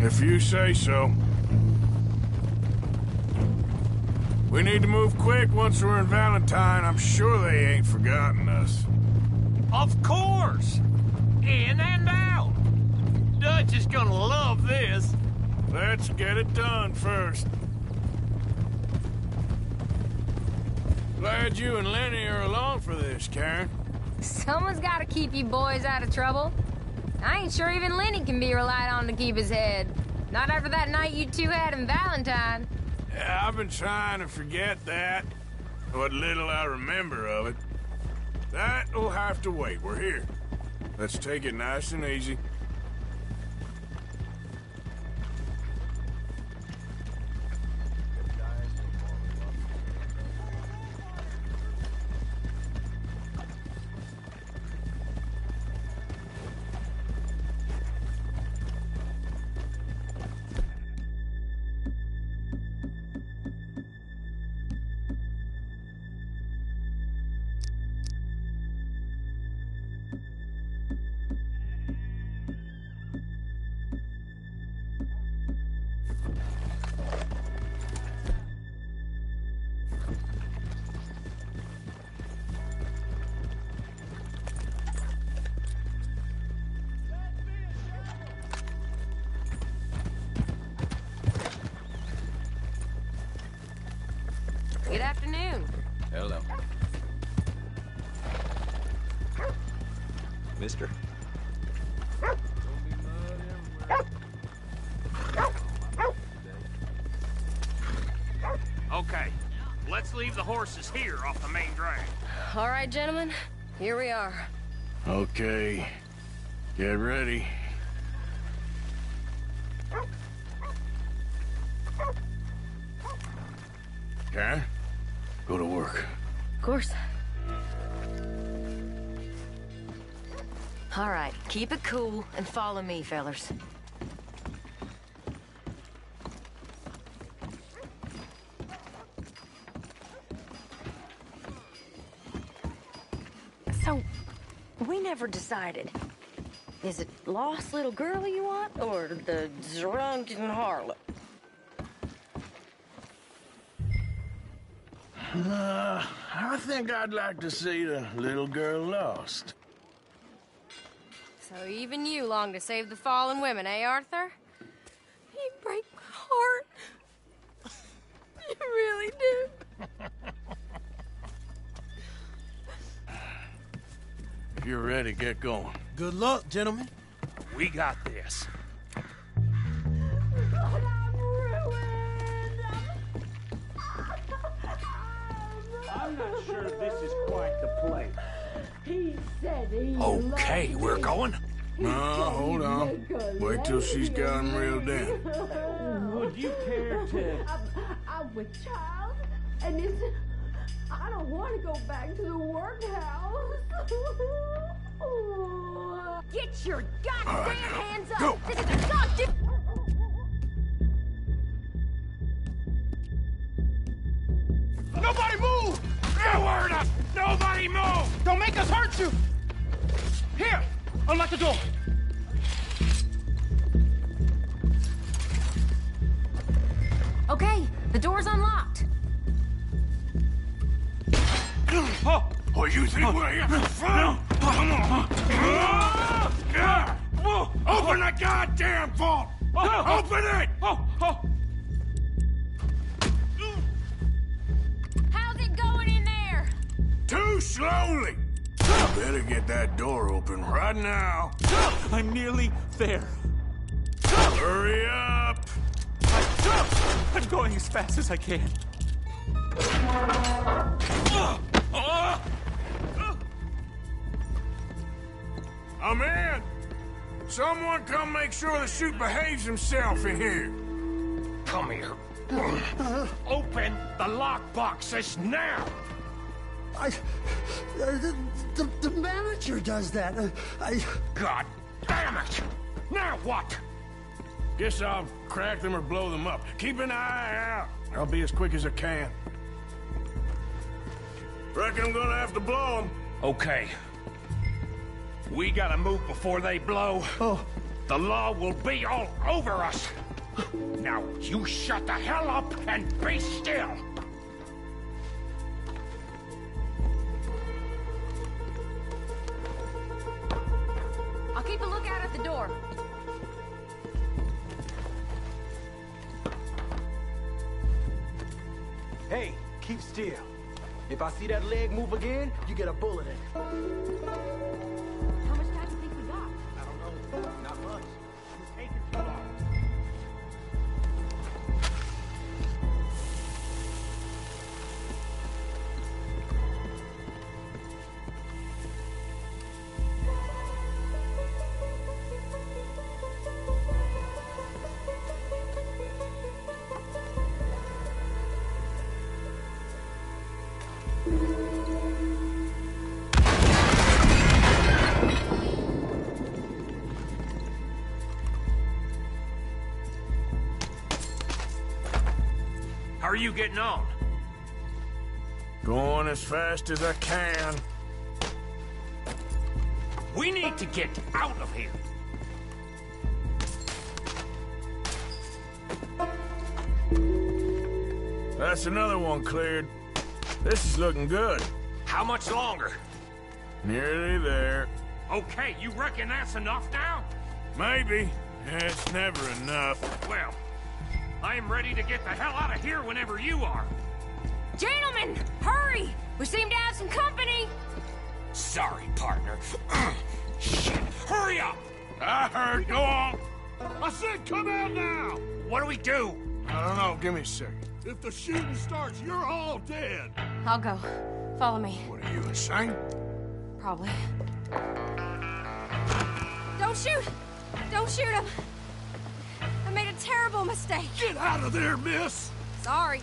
If you say so. We need to move quick once we're in Valentine. I'm sure they ain't forgotten us. Of course! In and out! Dutch is gonna love this. Let's get it done first. Glad you and Lenny are along for this, Karen. Someone's gotta keep you boys out of trouble. I ain't sure even Lenny can be relied on to keep his head. Not after that night you two had in Valentine. Yeah, I've been trying to forget that. What little I remember of it. That'll have to wait. We're here. Let's take it nice and easy. Here we are. Okay. Get ready. Karen, go to work. Of course. All right, keep it cool and follow me, fellers. So, we never decided. Is it lost little girl you want, or the drunken harlot? Uh, I think I'd like to see the little girl lost. So even you long to save the fallen women, eh, Arthur? You break my heart. [LAUGHS] You really do. [LAUGHS] you're ready, get going. Good luck, gentlemen. We got this. I'm not sure this is quite the place. He said he Okay, we're going. No, hold on. Wait till she's got him reeled. Would you care to... I'm, I'm a child, and it's, I don't want to go back to the workhouse. [LAUGHS] Get your goddamn right, hands up! go. This is a goddamn. Nobody move! No word up! Nobody move! Don't make us hurt you! Here, unlock the door. Okay, the door's unlocked. Oh, Oh, you think we're here for fun? Come on. Open the goddamn vault! Open it! How's it going in there? Too slowly. Better get that door open right now. I'm nearly there. Hurry up! I'm going as fast as I can. I'm in. Someone come make sure the chute behaves himself in here. Come here. Open the lockboxes now! I. Uh, the, the, the manager does that. Uh, I. God damn it! Now what? Guess I'll crack them or blow them up. Keep an eye out. I'll be as quick as I can. Reckon I'm gonna have to blow them. Okay. We gotta move before they blow. Oh. The law will be all over us. Now, you shut the hell up and be still. I'll keep a lookout at the door. Hey, keep still. If I see that leg move again, you get a bullet in it. How much time do you think we got? I don't know. Not much. How are you getting on? Going as fast as I can. We need to get out of here. That's another one cleared. This is looking good. How much longer? Nearly there. Okay, you reckon that's enough now? Maybe. It's never enough. Well, I am ready to get the hell out of here whenever you are. Gentlemen, hurry! We seem to have some company. Sorry, partner. [CLEARS THROAT] Shit, hurry up! I heard. Go on. I said come out now. What do we do? I don't know. Give me a second. If the shooting starts, you're all dead. I'll go. Follow me. What are you insane? Probably. Don't shoot! Don't shoot him! I made a terrible mistake. Get out of there, miss! Sorry.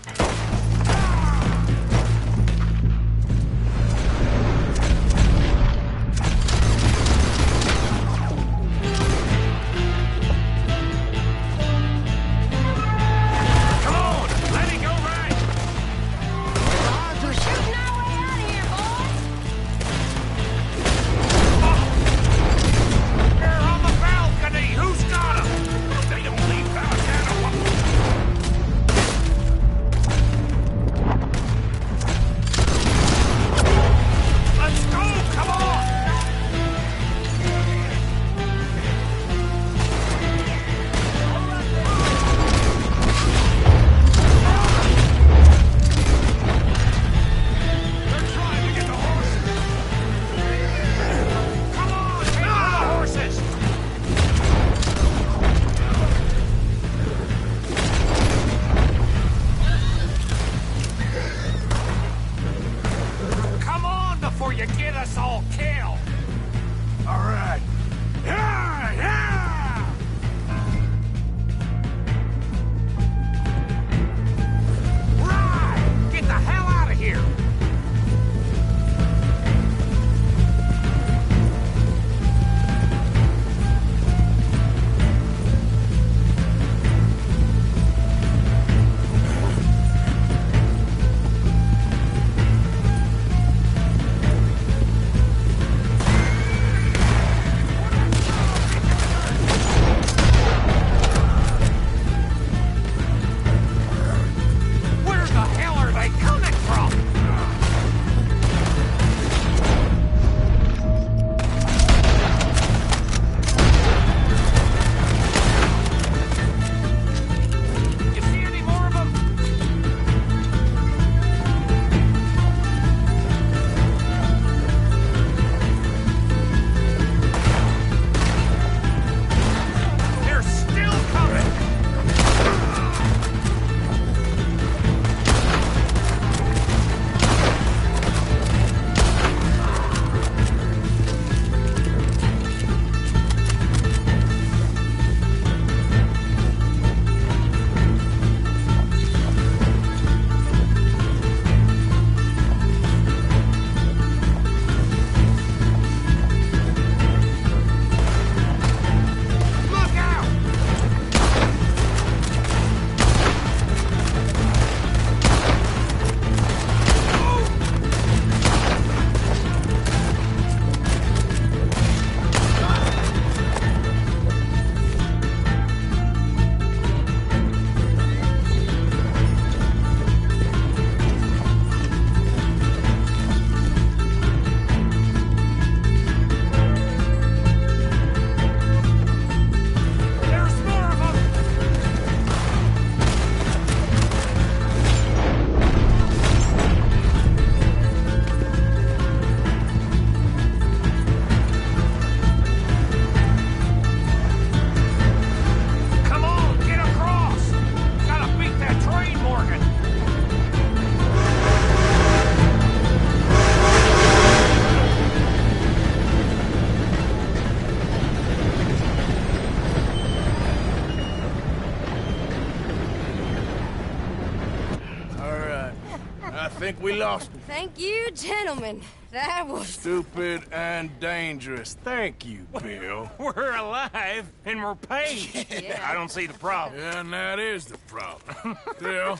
Thank you, gentlemen. That was. Stupid and dangerous. Thank you, Bill. [LAUGHS] We're alive and we're paid. I don't see the problem. Yeah, and that is the problem. [LAUGHS] Bill,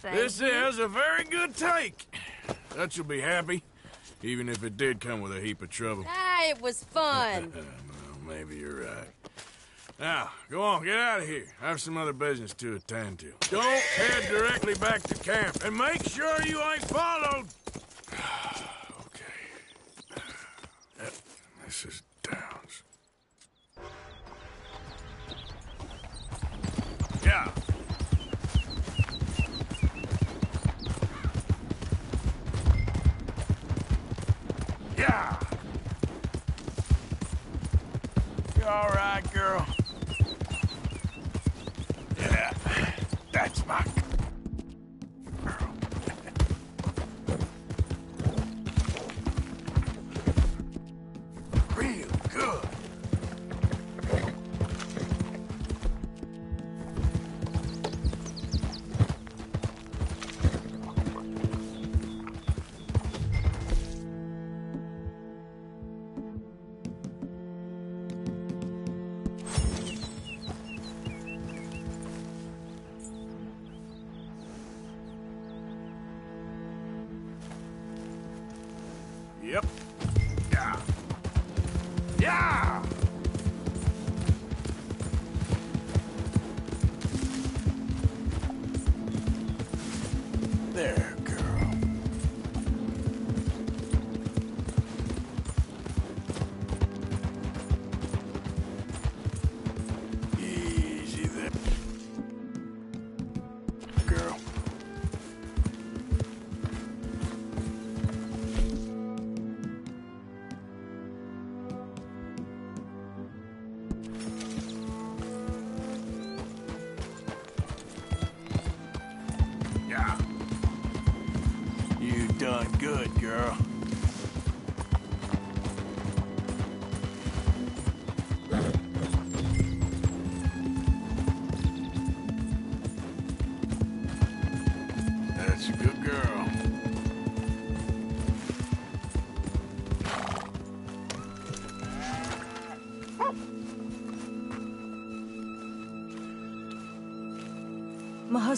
this is a very good take. That you'll be happy, even if it did come with a heap of trouble. Ah, it was fun. [LAUGHS] Well, maybe you're right. Now, go on, get out of here. I have some other business to attend to. Don't head directly back to camp, and make sure you ain't followed okay. Yep, this is Downs. Yeah. Yeah. You all right, girl? Yeah, that's my There,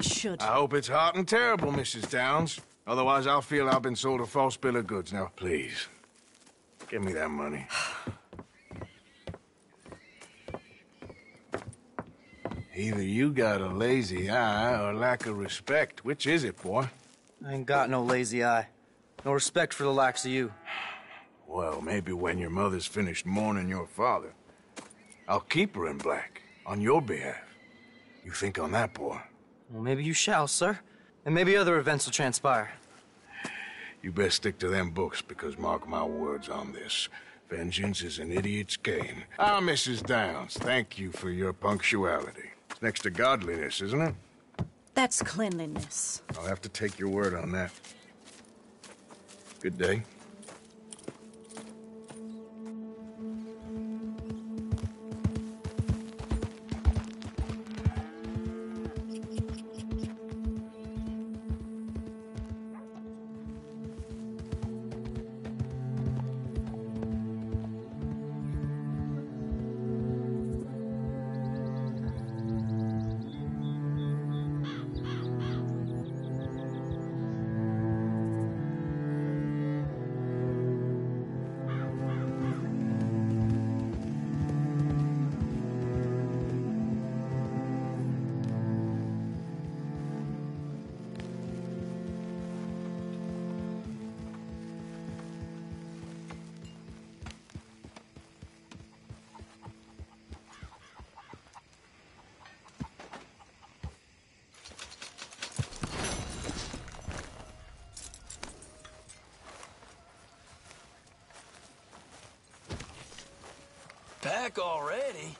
You should. I hope it's hot and terrible, Mrs. Downs. Otherwise, I'll feel I've been sold a false bill of goods. Now, please, give me that money. [SIGHS] Either you got a lazy eye or lack of respect. Which is it, boy? I ain't got no lazy eye. No respect for the likes of you. Well, maybe when your mother's finished mourning your father, I'll keep her in black on your behalf. You think on that, boy? Well, maybe you shall, sir. And maybe other events will transpire. You best stick to them books, because mark my words on this. Vengeance is an idiot's game. Ah, Mrs. Downs, thank you for your punctuality. It's next to godliness, isn't it? That's cleanliness. I'll have to take your word on that. Good day. Back already?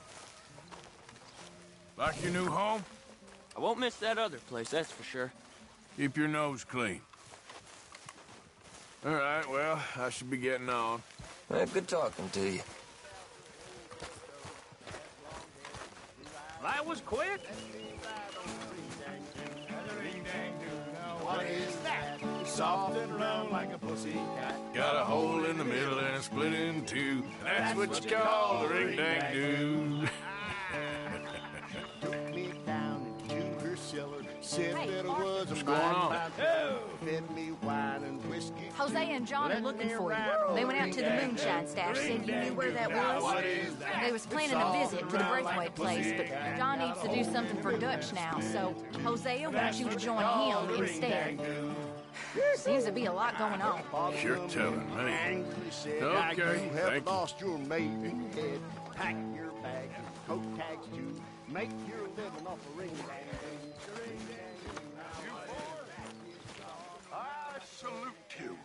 Like your new home? I won't miss that other place, that's for sure. Keep your nose clean. All right, well, I should be getting on. Well, good talking to you. Pussy cat. Got a hole in the middle and split in two. That's, what, you call a ring dang do. Took me down into her cellar. Sit Hey, in the Arthur. woods What's and going find on? Fed me wine and whiskey. Hosea and John are looking for you. They went out to the moonshine stash, said you knew where that was. They was planning a visit to the Braithwaite place, but John needs to do something for Dutch now, so Hosea wants you to join him instead. Seems to be a lot going on. You're telling me. Angry said, "Now Okay, you have thank you. lost your maiden head. Pack your bags and coat tags too. Make your living off a ring dang I salute you.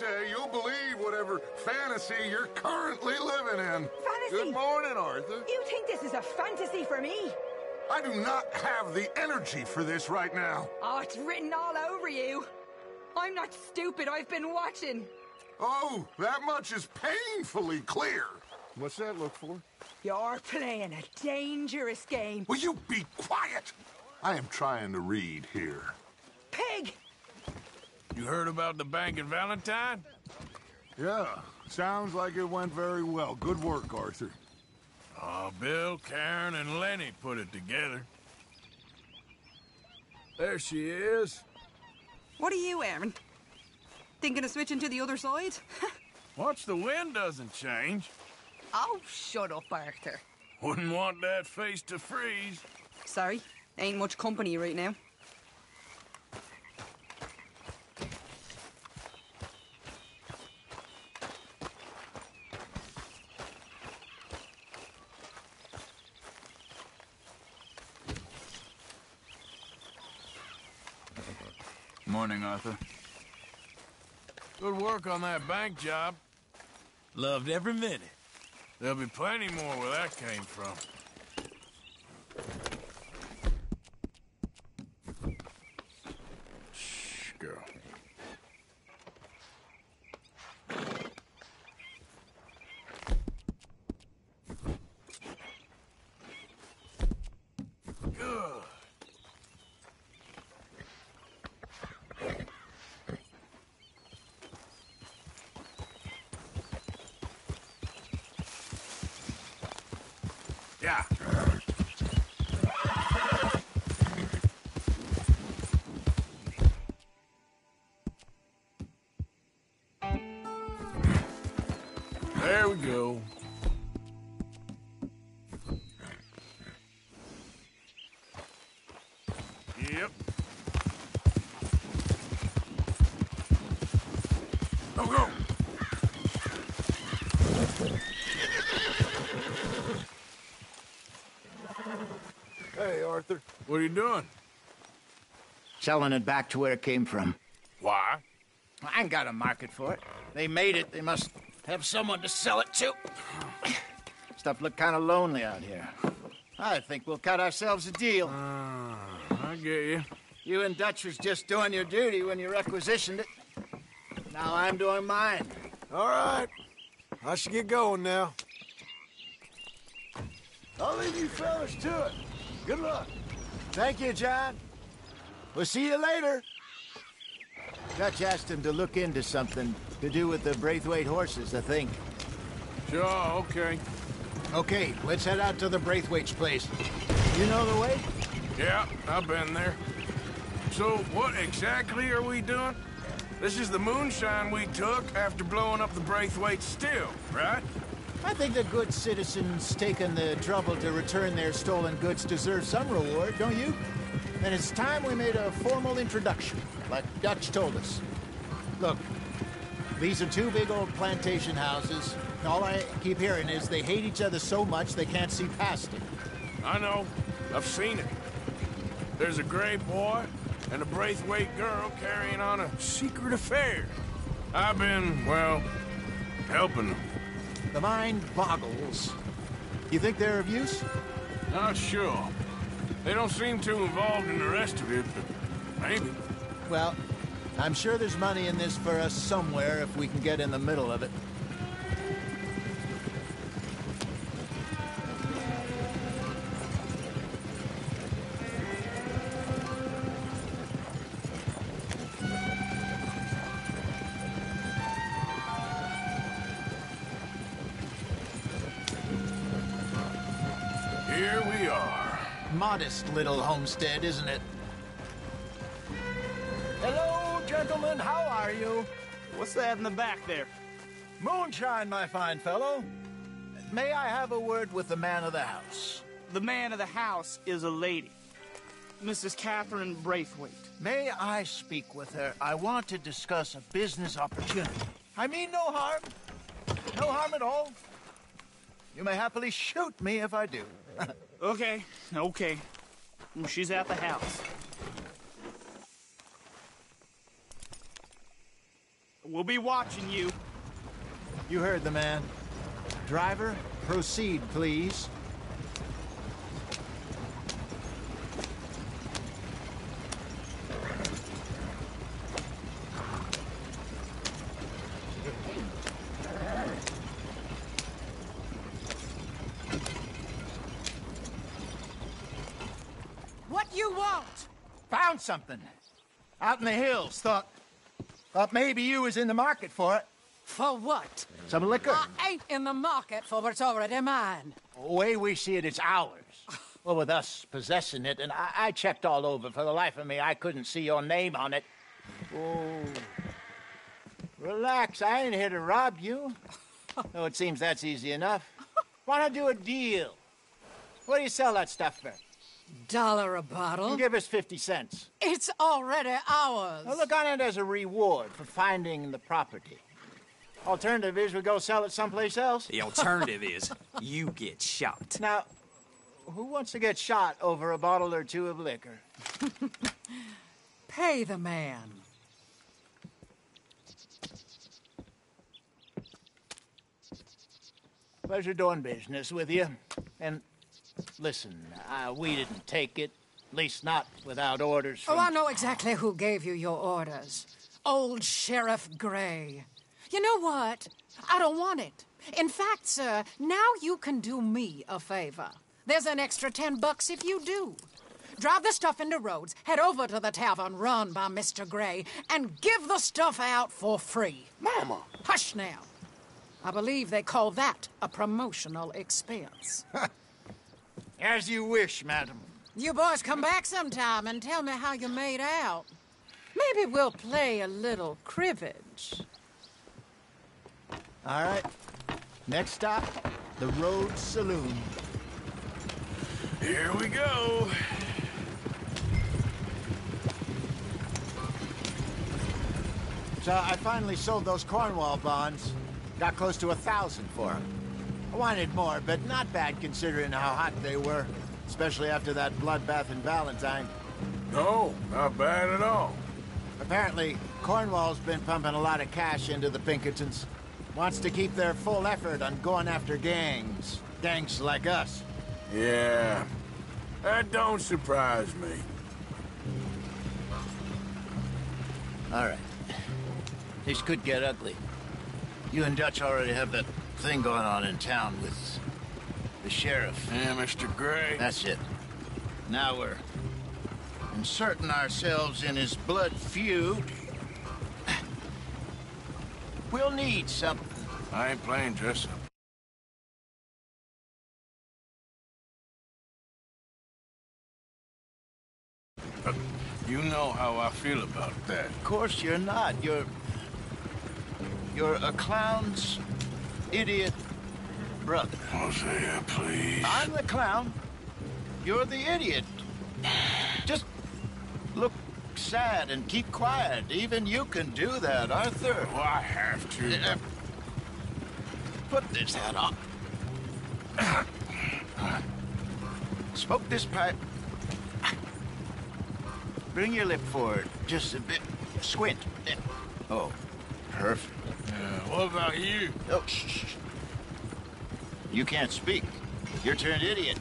Say, you'll believe whatever fantasy you're currently living in. Fantasy? Good morning, Arthur. You think this is a fantasy for me? I do not have the energy for this right now. Oh, it's written all over you. I'm not stupid. I've been watching. Oh, that much is painfully clear. What's that look for? You're playing a dangerous game. Will you be quiet? I am trying to read here. Pig! You heard about the bank in Valentine? Yeah, sounds like it went very well. Good work, Arthur. Oh, Bill, Karen, and Lenny put it together. There she is. What are you, Aaron? Thinking of switching to the other side? [LAUGHS] Watch the wind doesn't change. oh, shut up, Arthur. Wouldn't want that face to freeze. Sorry, ain't much company right now. Morning, Arthur. Good work on that bank job. Loved every minute. There'll be plenty more where that came from. Yep. Go, go. Hey, Arthur. What are you doing? Selling it back to where it came from. Why? I ain't got a market for it. They made it. They must have someone to sell it to. Stuff look kind of lonely out here. I think we'll cut ourselves a deal. I get you. You and Dutch was just doing your duty when you requisitioned it. Now I'm doing mine. All right. I should get going now. I'll leave you fellas to it. Good luck. Thank you, John. We'll see you later. Dutch asked him to look into something to do with the Braithwaite horses, I think. Sure, okay. Okay, let's head out to the Braithwaite's place. You know the way? Yeah, I've been there. So, what exactly are we doing? This is the moonshine we took after blowing up the Braithwaite still, right? I think the good citizens taking the trouble to return their stolen goods deserve some reward, don't you? And it's time we made a formal introduction, like Dutch told us. Look, these are two big old plantation houses. All I keep hearing is they hate each other so much they can't see past it. I know. I've seen it. There's a gray boy and a Braithwaite girl carrying on a secret affair. I've been, well, helping them. The mind boggles. You think they're of use? Not sure. They don't seem too involved in the rest of it, but maybe. Well, I'm sure there's money in this for us somewhere if we can get in the middle of it. Modest little homestead, isn't it? Hello, gentlemen. How are you? What's that in the back there? Moonshine, my fine fellow. May I have a word with the man of the house? The man of the house is a lady. Mrs. Catherine Braithwaite. May I speak with her? I want to discuss a business opportunity. I mean no harm. No harm at all. You may happily shoot me if I do. [LAUGHS] Okay, okay. She's at the house. We'll be watching you. You heard the man. Driver, proceed, please. You want? Found something. Out in the hills. Thought. Thought maybe you was in the market for it. For what? Some liquor. I ain't in the market for what's already mine. The way we see it, it's ours. [SIGHS] Well, with us possessing it, and I, I checked all over. For the life of me, I couldn't see your name on it. Oh. Relax, I ain't here to rob you. [LAUGHS] Though it seems that's easy enough. Wanna do a deal? What do you sell that stuff for? Dollar a bottle? Give us 50 cents. It's already ours. Now look on it as a reward for finding the property. Alternative is we go sell it someplace else. The alternative is you get shot. Now, who wants to get shot over a bottle or two of liquor? [LAUGHS] Pay the man. Pleasure doing business with you. And listen, uh, we didn't take it. At least not without orders Oh. I know exactly who gave you your orders. Old Sheriff Gray. You know what? I don't want it. In fact, sir, now you can do me a favor. There's an extra ten bucks if you do. Drive the stuff into Rhodes, head over to the tavern run by Mr. Gray, and give the stuff out for free. Mama! Hush now. I believe they call that a promotional expense. [LAUGHS] As you wish, madam. You boys come back sometime and tell me how you made out. Maybe we'll play a little cribbage. All right. Next stop, the Road Saloon. Here we go. So I finally sold those Cornwall bonds. Got close to a thousand for them. I wanted more, but not bad considering how hot they were. Especially after that bloodbath in Valentine. No, not bad at all. Apparently, Cornwall's been pumping a lot of cash into the Pinkertons. Wants to keep their full effort on going after gangs. Gangs like us. Yeah, that don't surprise me. All right. This could get ugly. You and Dutch already have that thing going on in town with the sheriff. Yeah, Mr. Gray. That's it. Now we're inserting ourselves in his blood feud. We'll need something. I ain't playing dress up. Uh, you know how I feel about that. Of course you're not. You're... You're a clown's idiot brother. Hosea, please. I'm the clown. You're the idiot. Just look sad and keep quiet. Even you can do that, Arthur. Oh, I have to. Uh, put this hat on. Smoke this pipe. Bring your lip forward just a bit. Squint. Oh, perfect. What about you? Oh, shh, shh. You can't speak. You're turned idiot.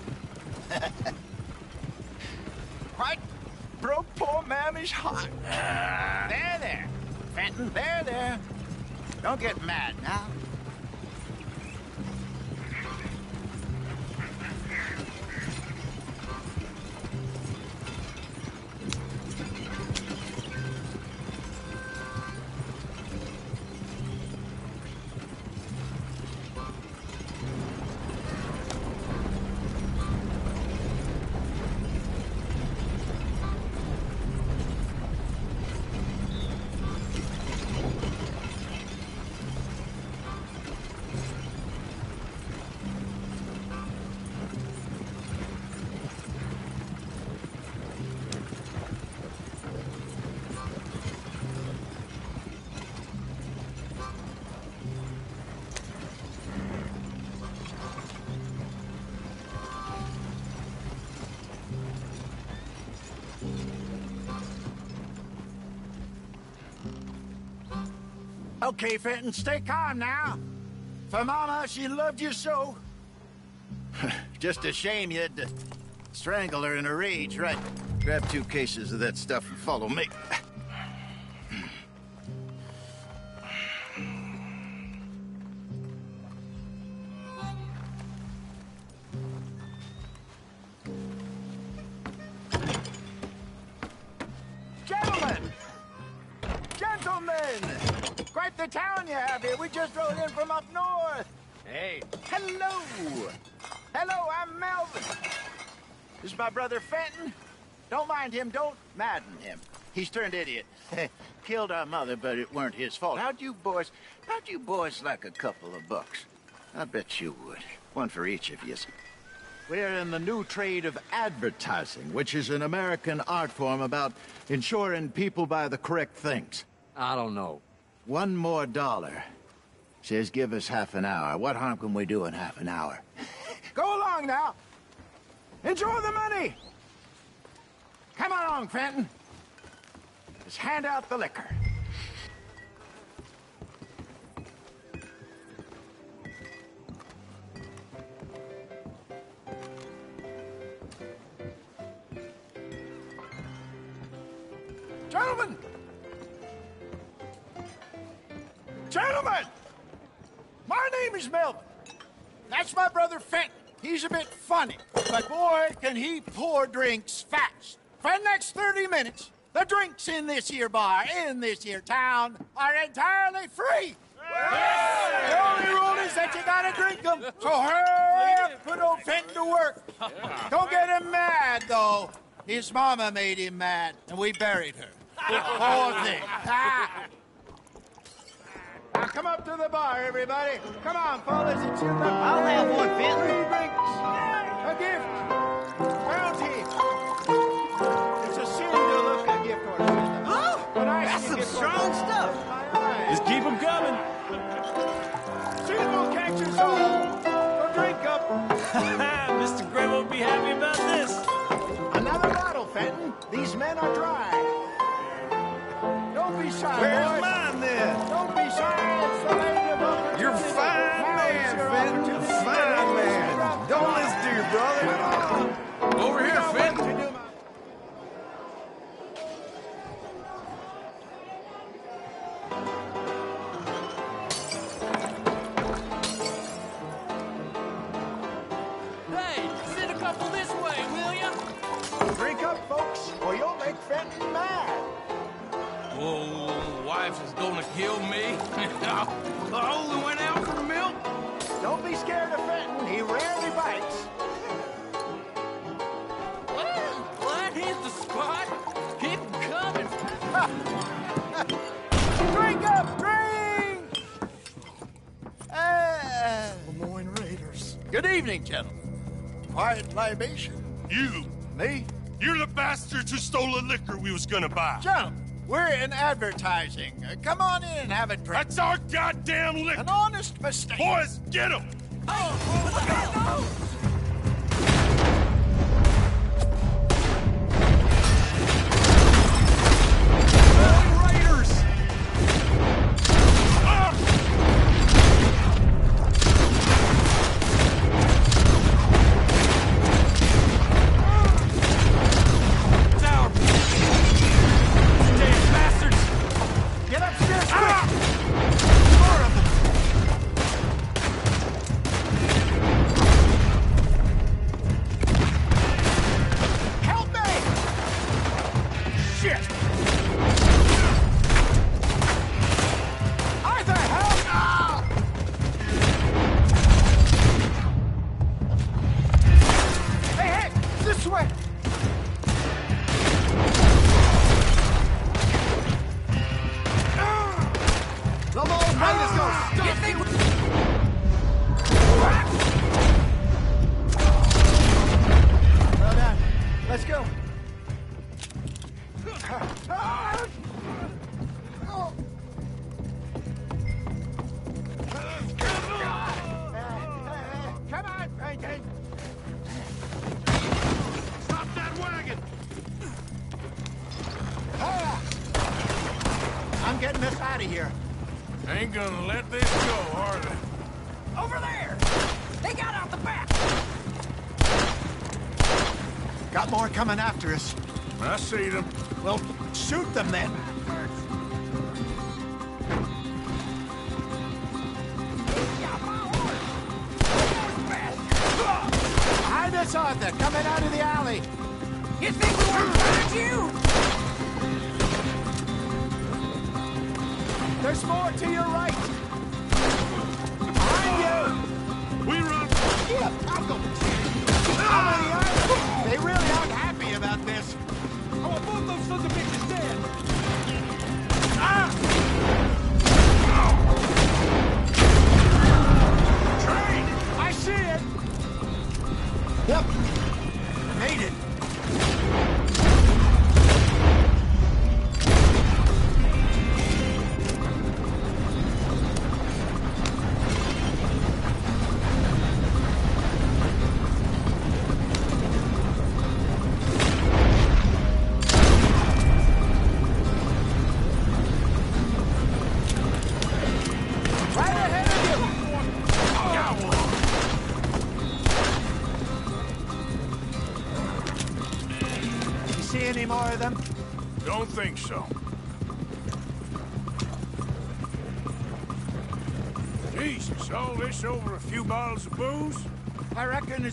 [LAUGHS] right? broke poor Mammy's heart. Ah. There, there. Fenton, there, there. Don't get mad now. Okay, Fenton, stay calm now. For Mama, she loved you so. [LAUGHS] Just a shame you had to strangle her in a rage, right? Grab two cases of that stuff and follow me. Mother, but it weren't his fault. How'd you boys, how'd you boys like a couple of bucks? I bet you would. One for each of you. We're in the new trade of advertising, which is an American art form about ensuring people buy the correct things. I don't know. One more dollar. Says give us half an hour. What harm can we do in half an hour? [LAUGHS] Go along now. Enjoy the money. Come along, Fenton. Just hand out the liquor. Gentlemen! Gentlemen! My name is Melvin. That's my brother Fenton. He's a bit funny, but boy, can he pour drinks fast. For the next 30 minutes, the drinks in this here bar, in this here town, are entirely free. The only rule is that you gotta drink them. So hurry Yeah, put old Fenton to work. Don't get him mad, though. His mama made him mad, and we buried her. Poor thing. Ah. Now come up to the bar, everybody. Come on, fellas, it's your lucky I'll have day. one, Fenton. Three drinks. A gift. Bounty. It's a sin to look a gift horse in the mouth. But I That's some strong stuff. Just keep them coming. Soon we'll catch us all. So drink up. [LAUGHS] Mr. Gray won't be happy about this. Another bottle, Fenton. These men are dry. Don't be shy, Where's boys. mine, then? Don't be shy. It's the land of opportunity. You're fine man, Fenton. Fine man. Don't listen to your brother. Over here, Fenton. Gonna kill me. [LAUGHS] I only went out for milk. Don't be scared of Fenton. He rarely bites. Well, that hit the spot. Keep 'em coming. [LAUGHS] Drink up, drink! Uh, Lemoyne Raiders. good evening, gentlemen. Quiet libation. You, Me? you're the bastards who stole the liquor we was gonna buy. Gentlemen, we're in advertising. Uh, come on in and have a drink. That's our goddamn liquor. An honest mistake. Boys, get him! Raiders! I'm getting us out of here. Ain't gonna let this go, are they? Over there! They got out the back! Got more coming after us. I see them. Well, shoot them then. Hide us, Arthur, coming out of the alley. You think we won't find you? There's more to your right. Behind you. We run. Yeah, I'll go. How many are? They really aren't happy about this. Oh, both those sons of bitches dead! Ah! Train. I see it. Yep.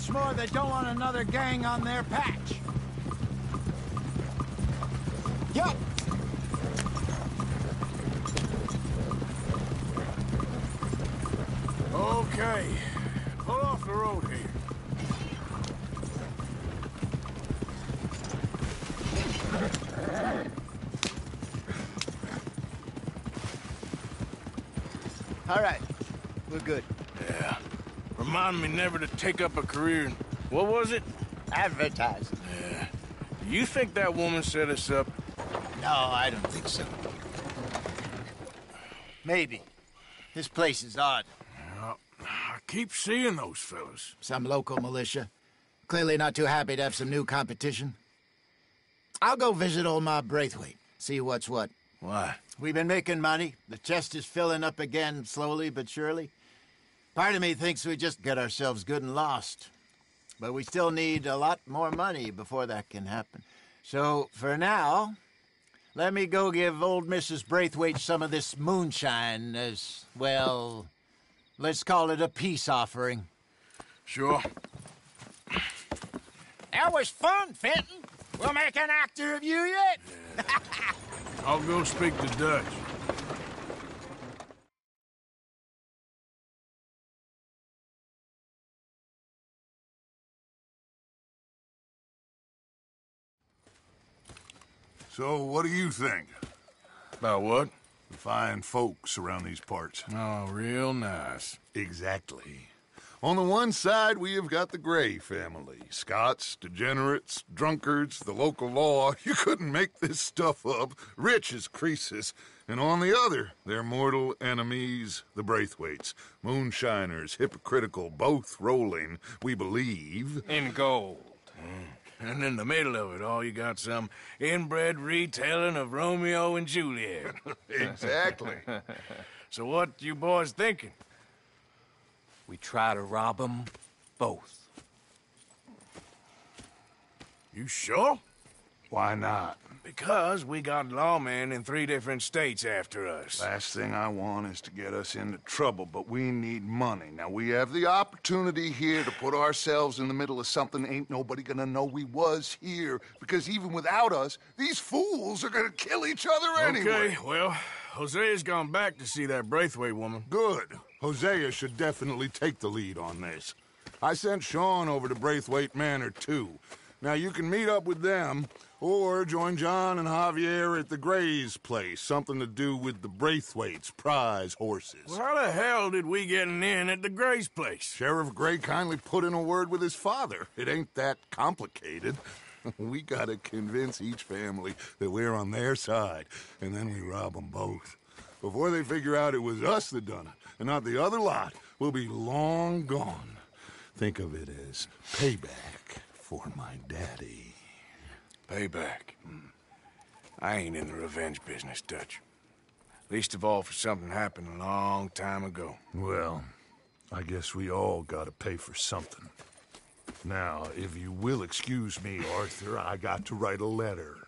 Reckon more they don't want another gang on their patch. Yup. Okay. Pull off the road here. All right. We're good. Yeah. Remind me never to take up a career in... What was it? Advertising. Yeah. You think that woman set us up? No, I don't think so. Maybe. This place is odd. Well, I keep seeing those fellas. Some local militia. Clearly not too happy to have some new competition. I'll go visit old Ma Braithwaite, see what's what. Why? We've been making money. The chest is filling up again, slowly but surely. Part of me thinks we just get ourselves good and lost. But we still need a lot more money before that can happen. So, for now, let me go give old Mrs. Braithwaite some of this moonshine as, well, let's call it a peace offering. Sure. That was fun, Fenton. We'll make an actor of you yet. [LAUGHS] I'll go speak to Dutch. So, what do you think? About what? The fine folks around these parts. Oh, real nice. Exactly. On the one side, we have got the Gray family. Scots, degenerates, drunkards, the local law. [LAUGHS] You couldn't make this stuff up. Rich as Croesus. And on the other, their mortal enemies, the Braithwaites. Moonshiners, hypocritical, both rolling, we believe. In gold. Hmm. And in the middle of it all, you got some inbred retelling of Romeo and Juliet. [LAUGHS] exactly. [LAUGHS] so what you boys thinking? We try to rob them both. You sure? Why not? Because we got lawmen in three different states after us. Last thing I want is to get us into trouble, but we need money. Now, we have the opportunity here to put ourselves in the middle of something ain't nobody gonna know we was here, because even without us, these fools are gonna kill each other anyway. Okay, well, Hosea's gone back to see that Braithwaite woman. Good. Hosea should definitely take the lead on this. I sent Sean over to Braithwaite Manor, too. Now, you can meet up with them, or join John and Javier at the Gray's place. Something to do with the Braithwaites' prize horses. Well, how the hell did we get an in at the Gray's place? Sheriff Gray kindly put in a word with his father. It ain't that complicated. [LAUGHS] we gotta convince each family that we're on their side, and then we rob them both. Before they figure out it was us that done it, and not the other lot, we'll be long gone. Think of it as payback for my daddy. Payback. Hmm. I ain't in the revenge business, Dutch. Least of all for something happened a long time ago. Well, I guess we all gotta pay for something. Now, if you will excuse me, Arthur, I got to write a letter.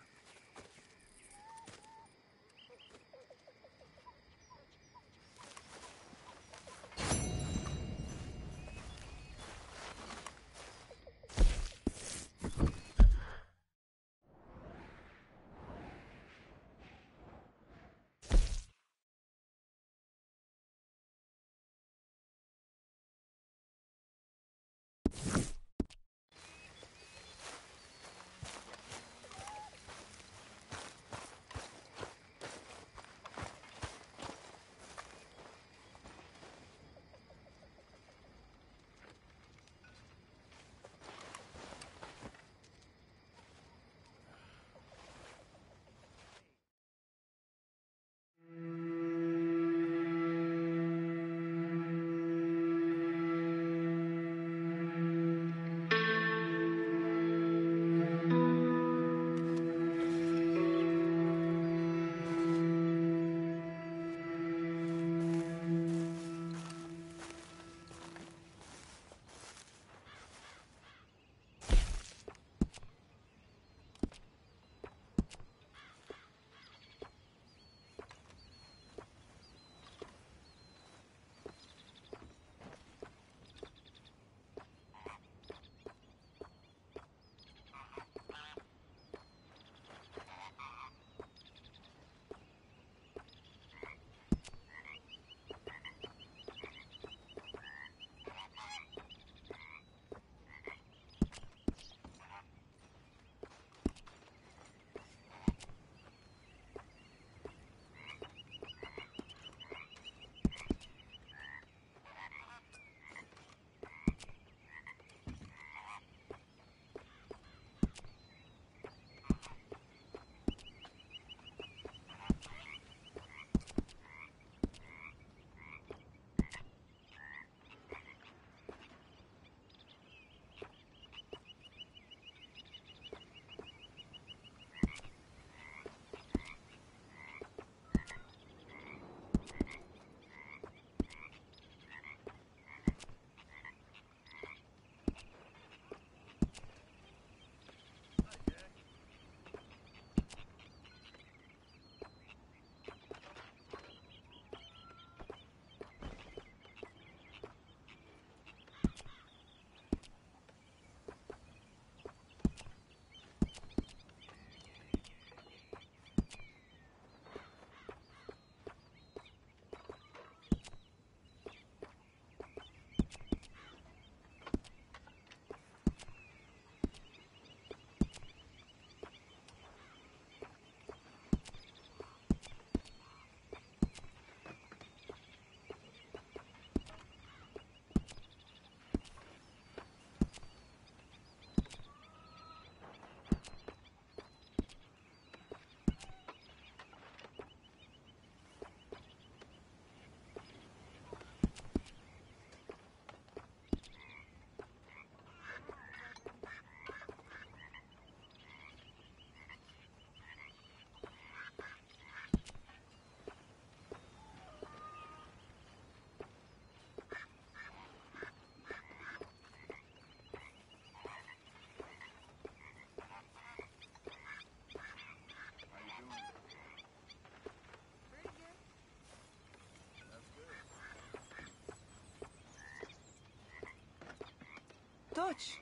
Dutch.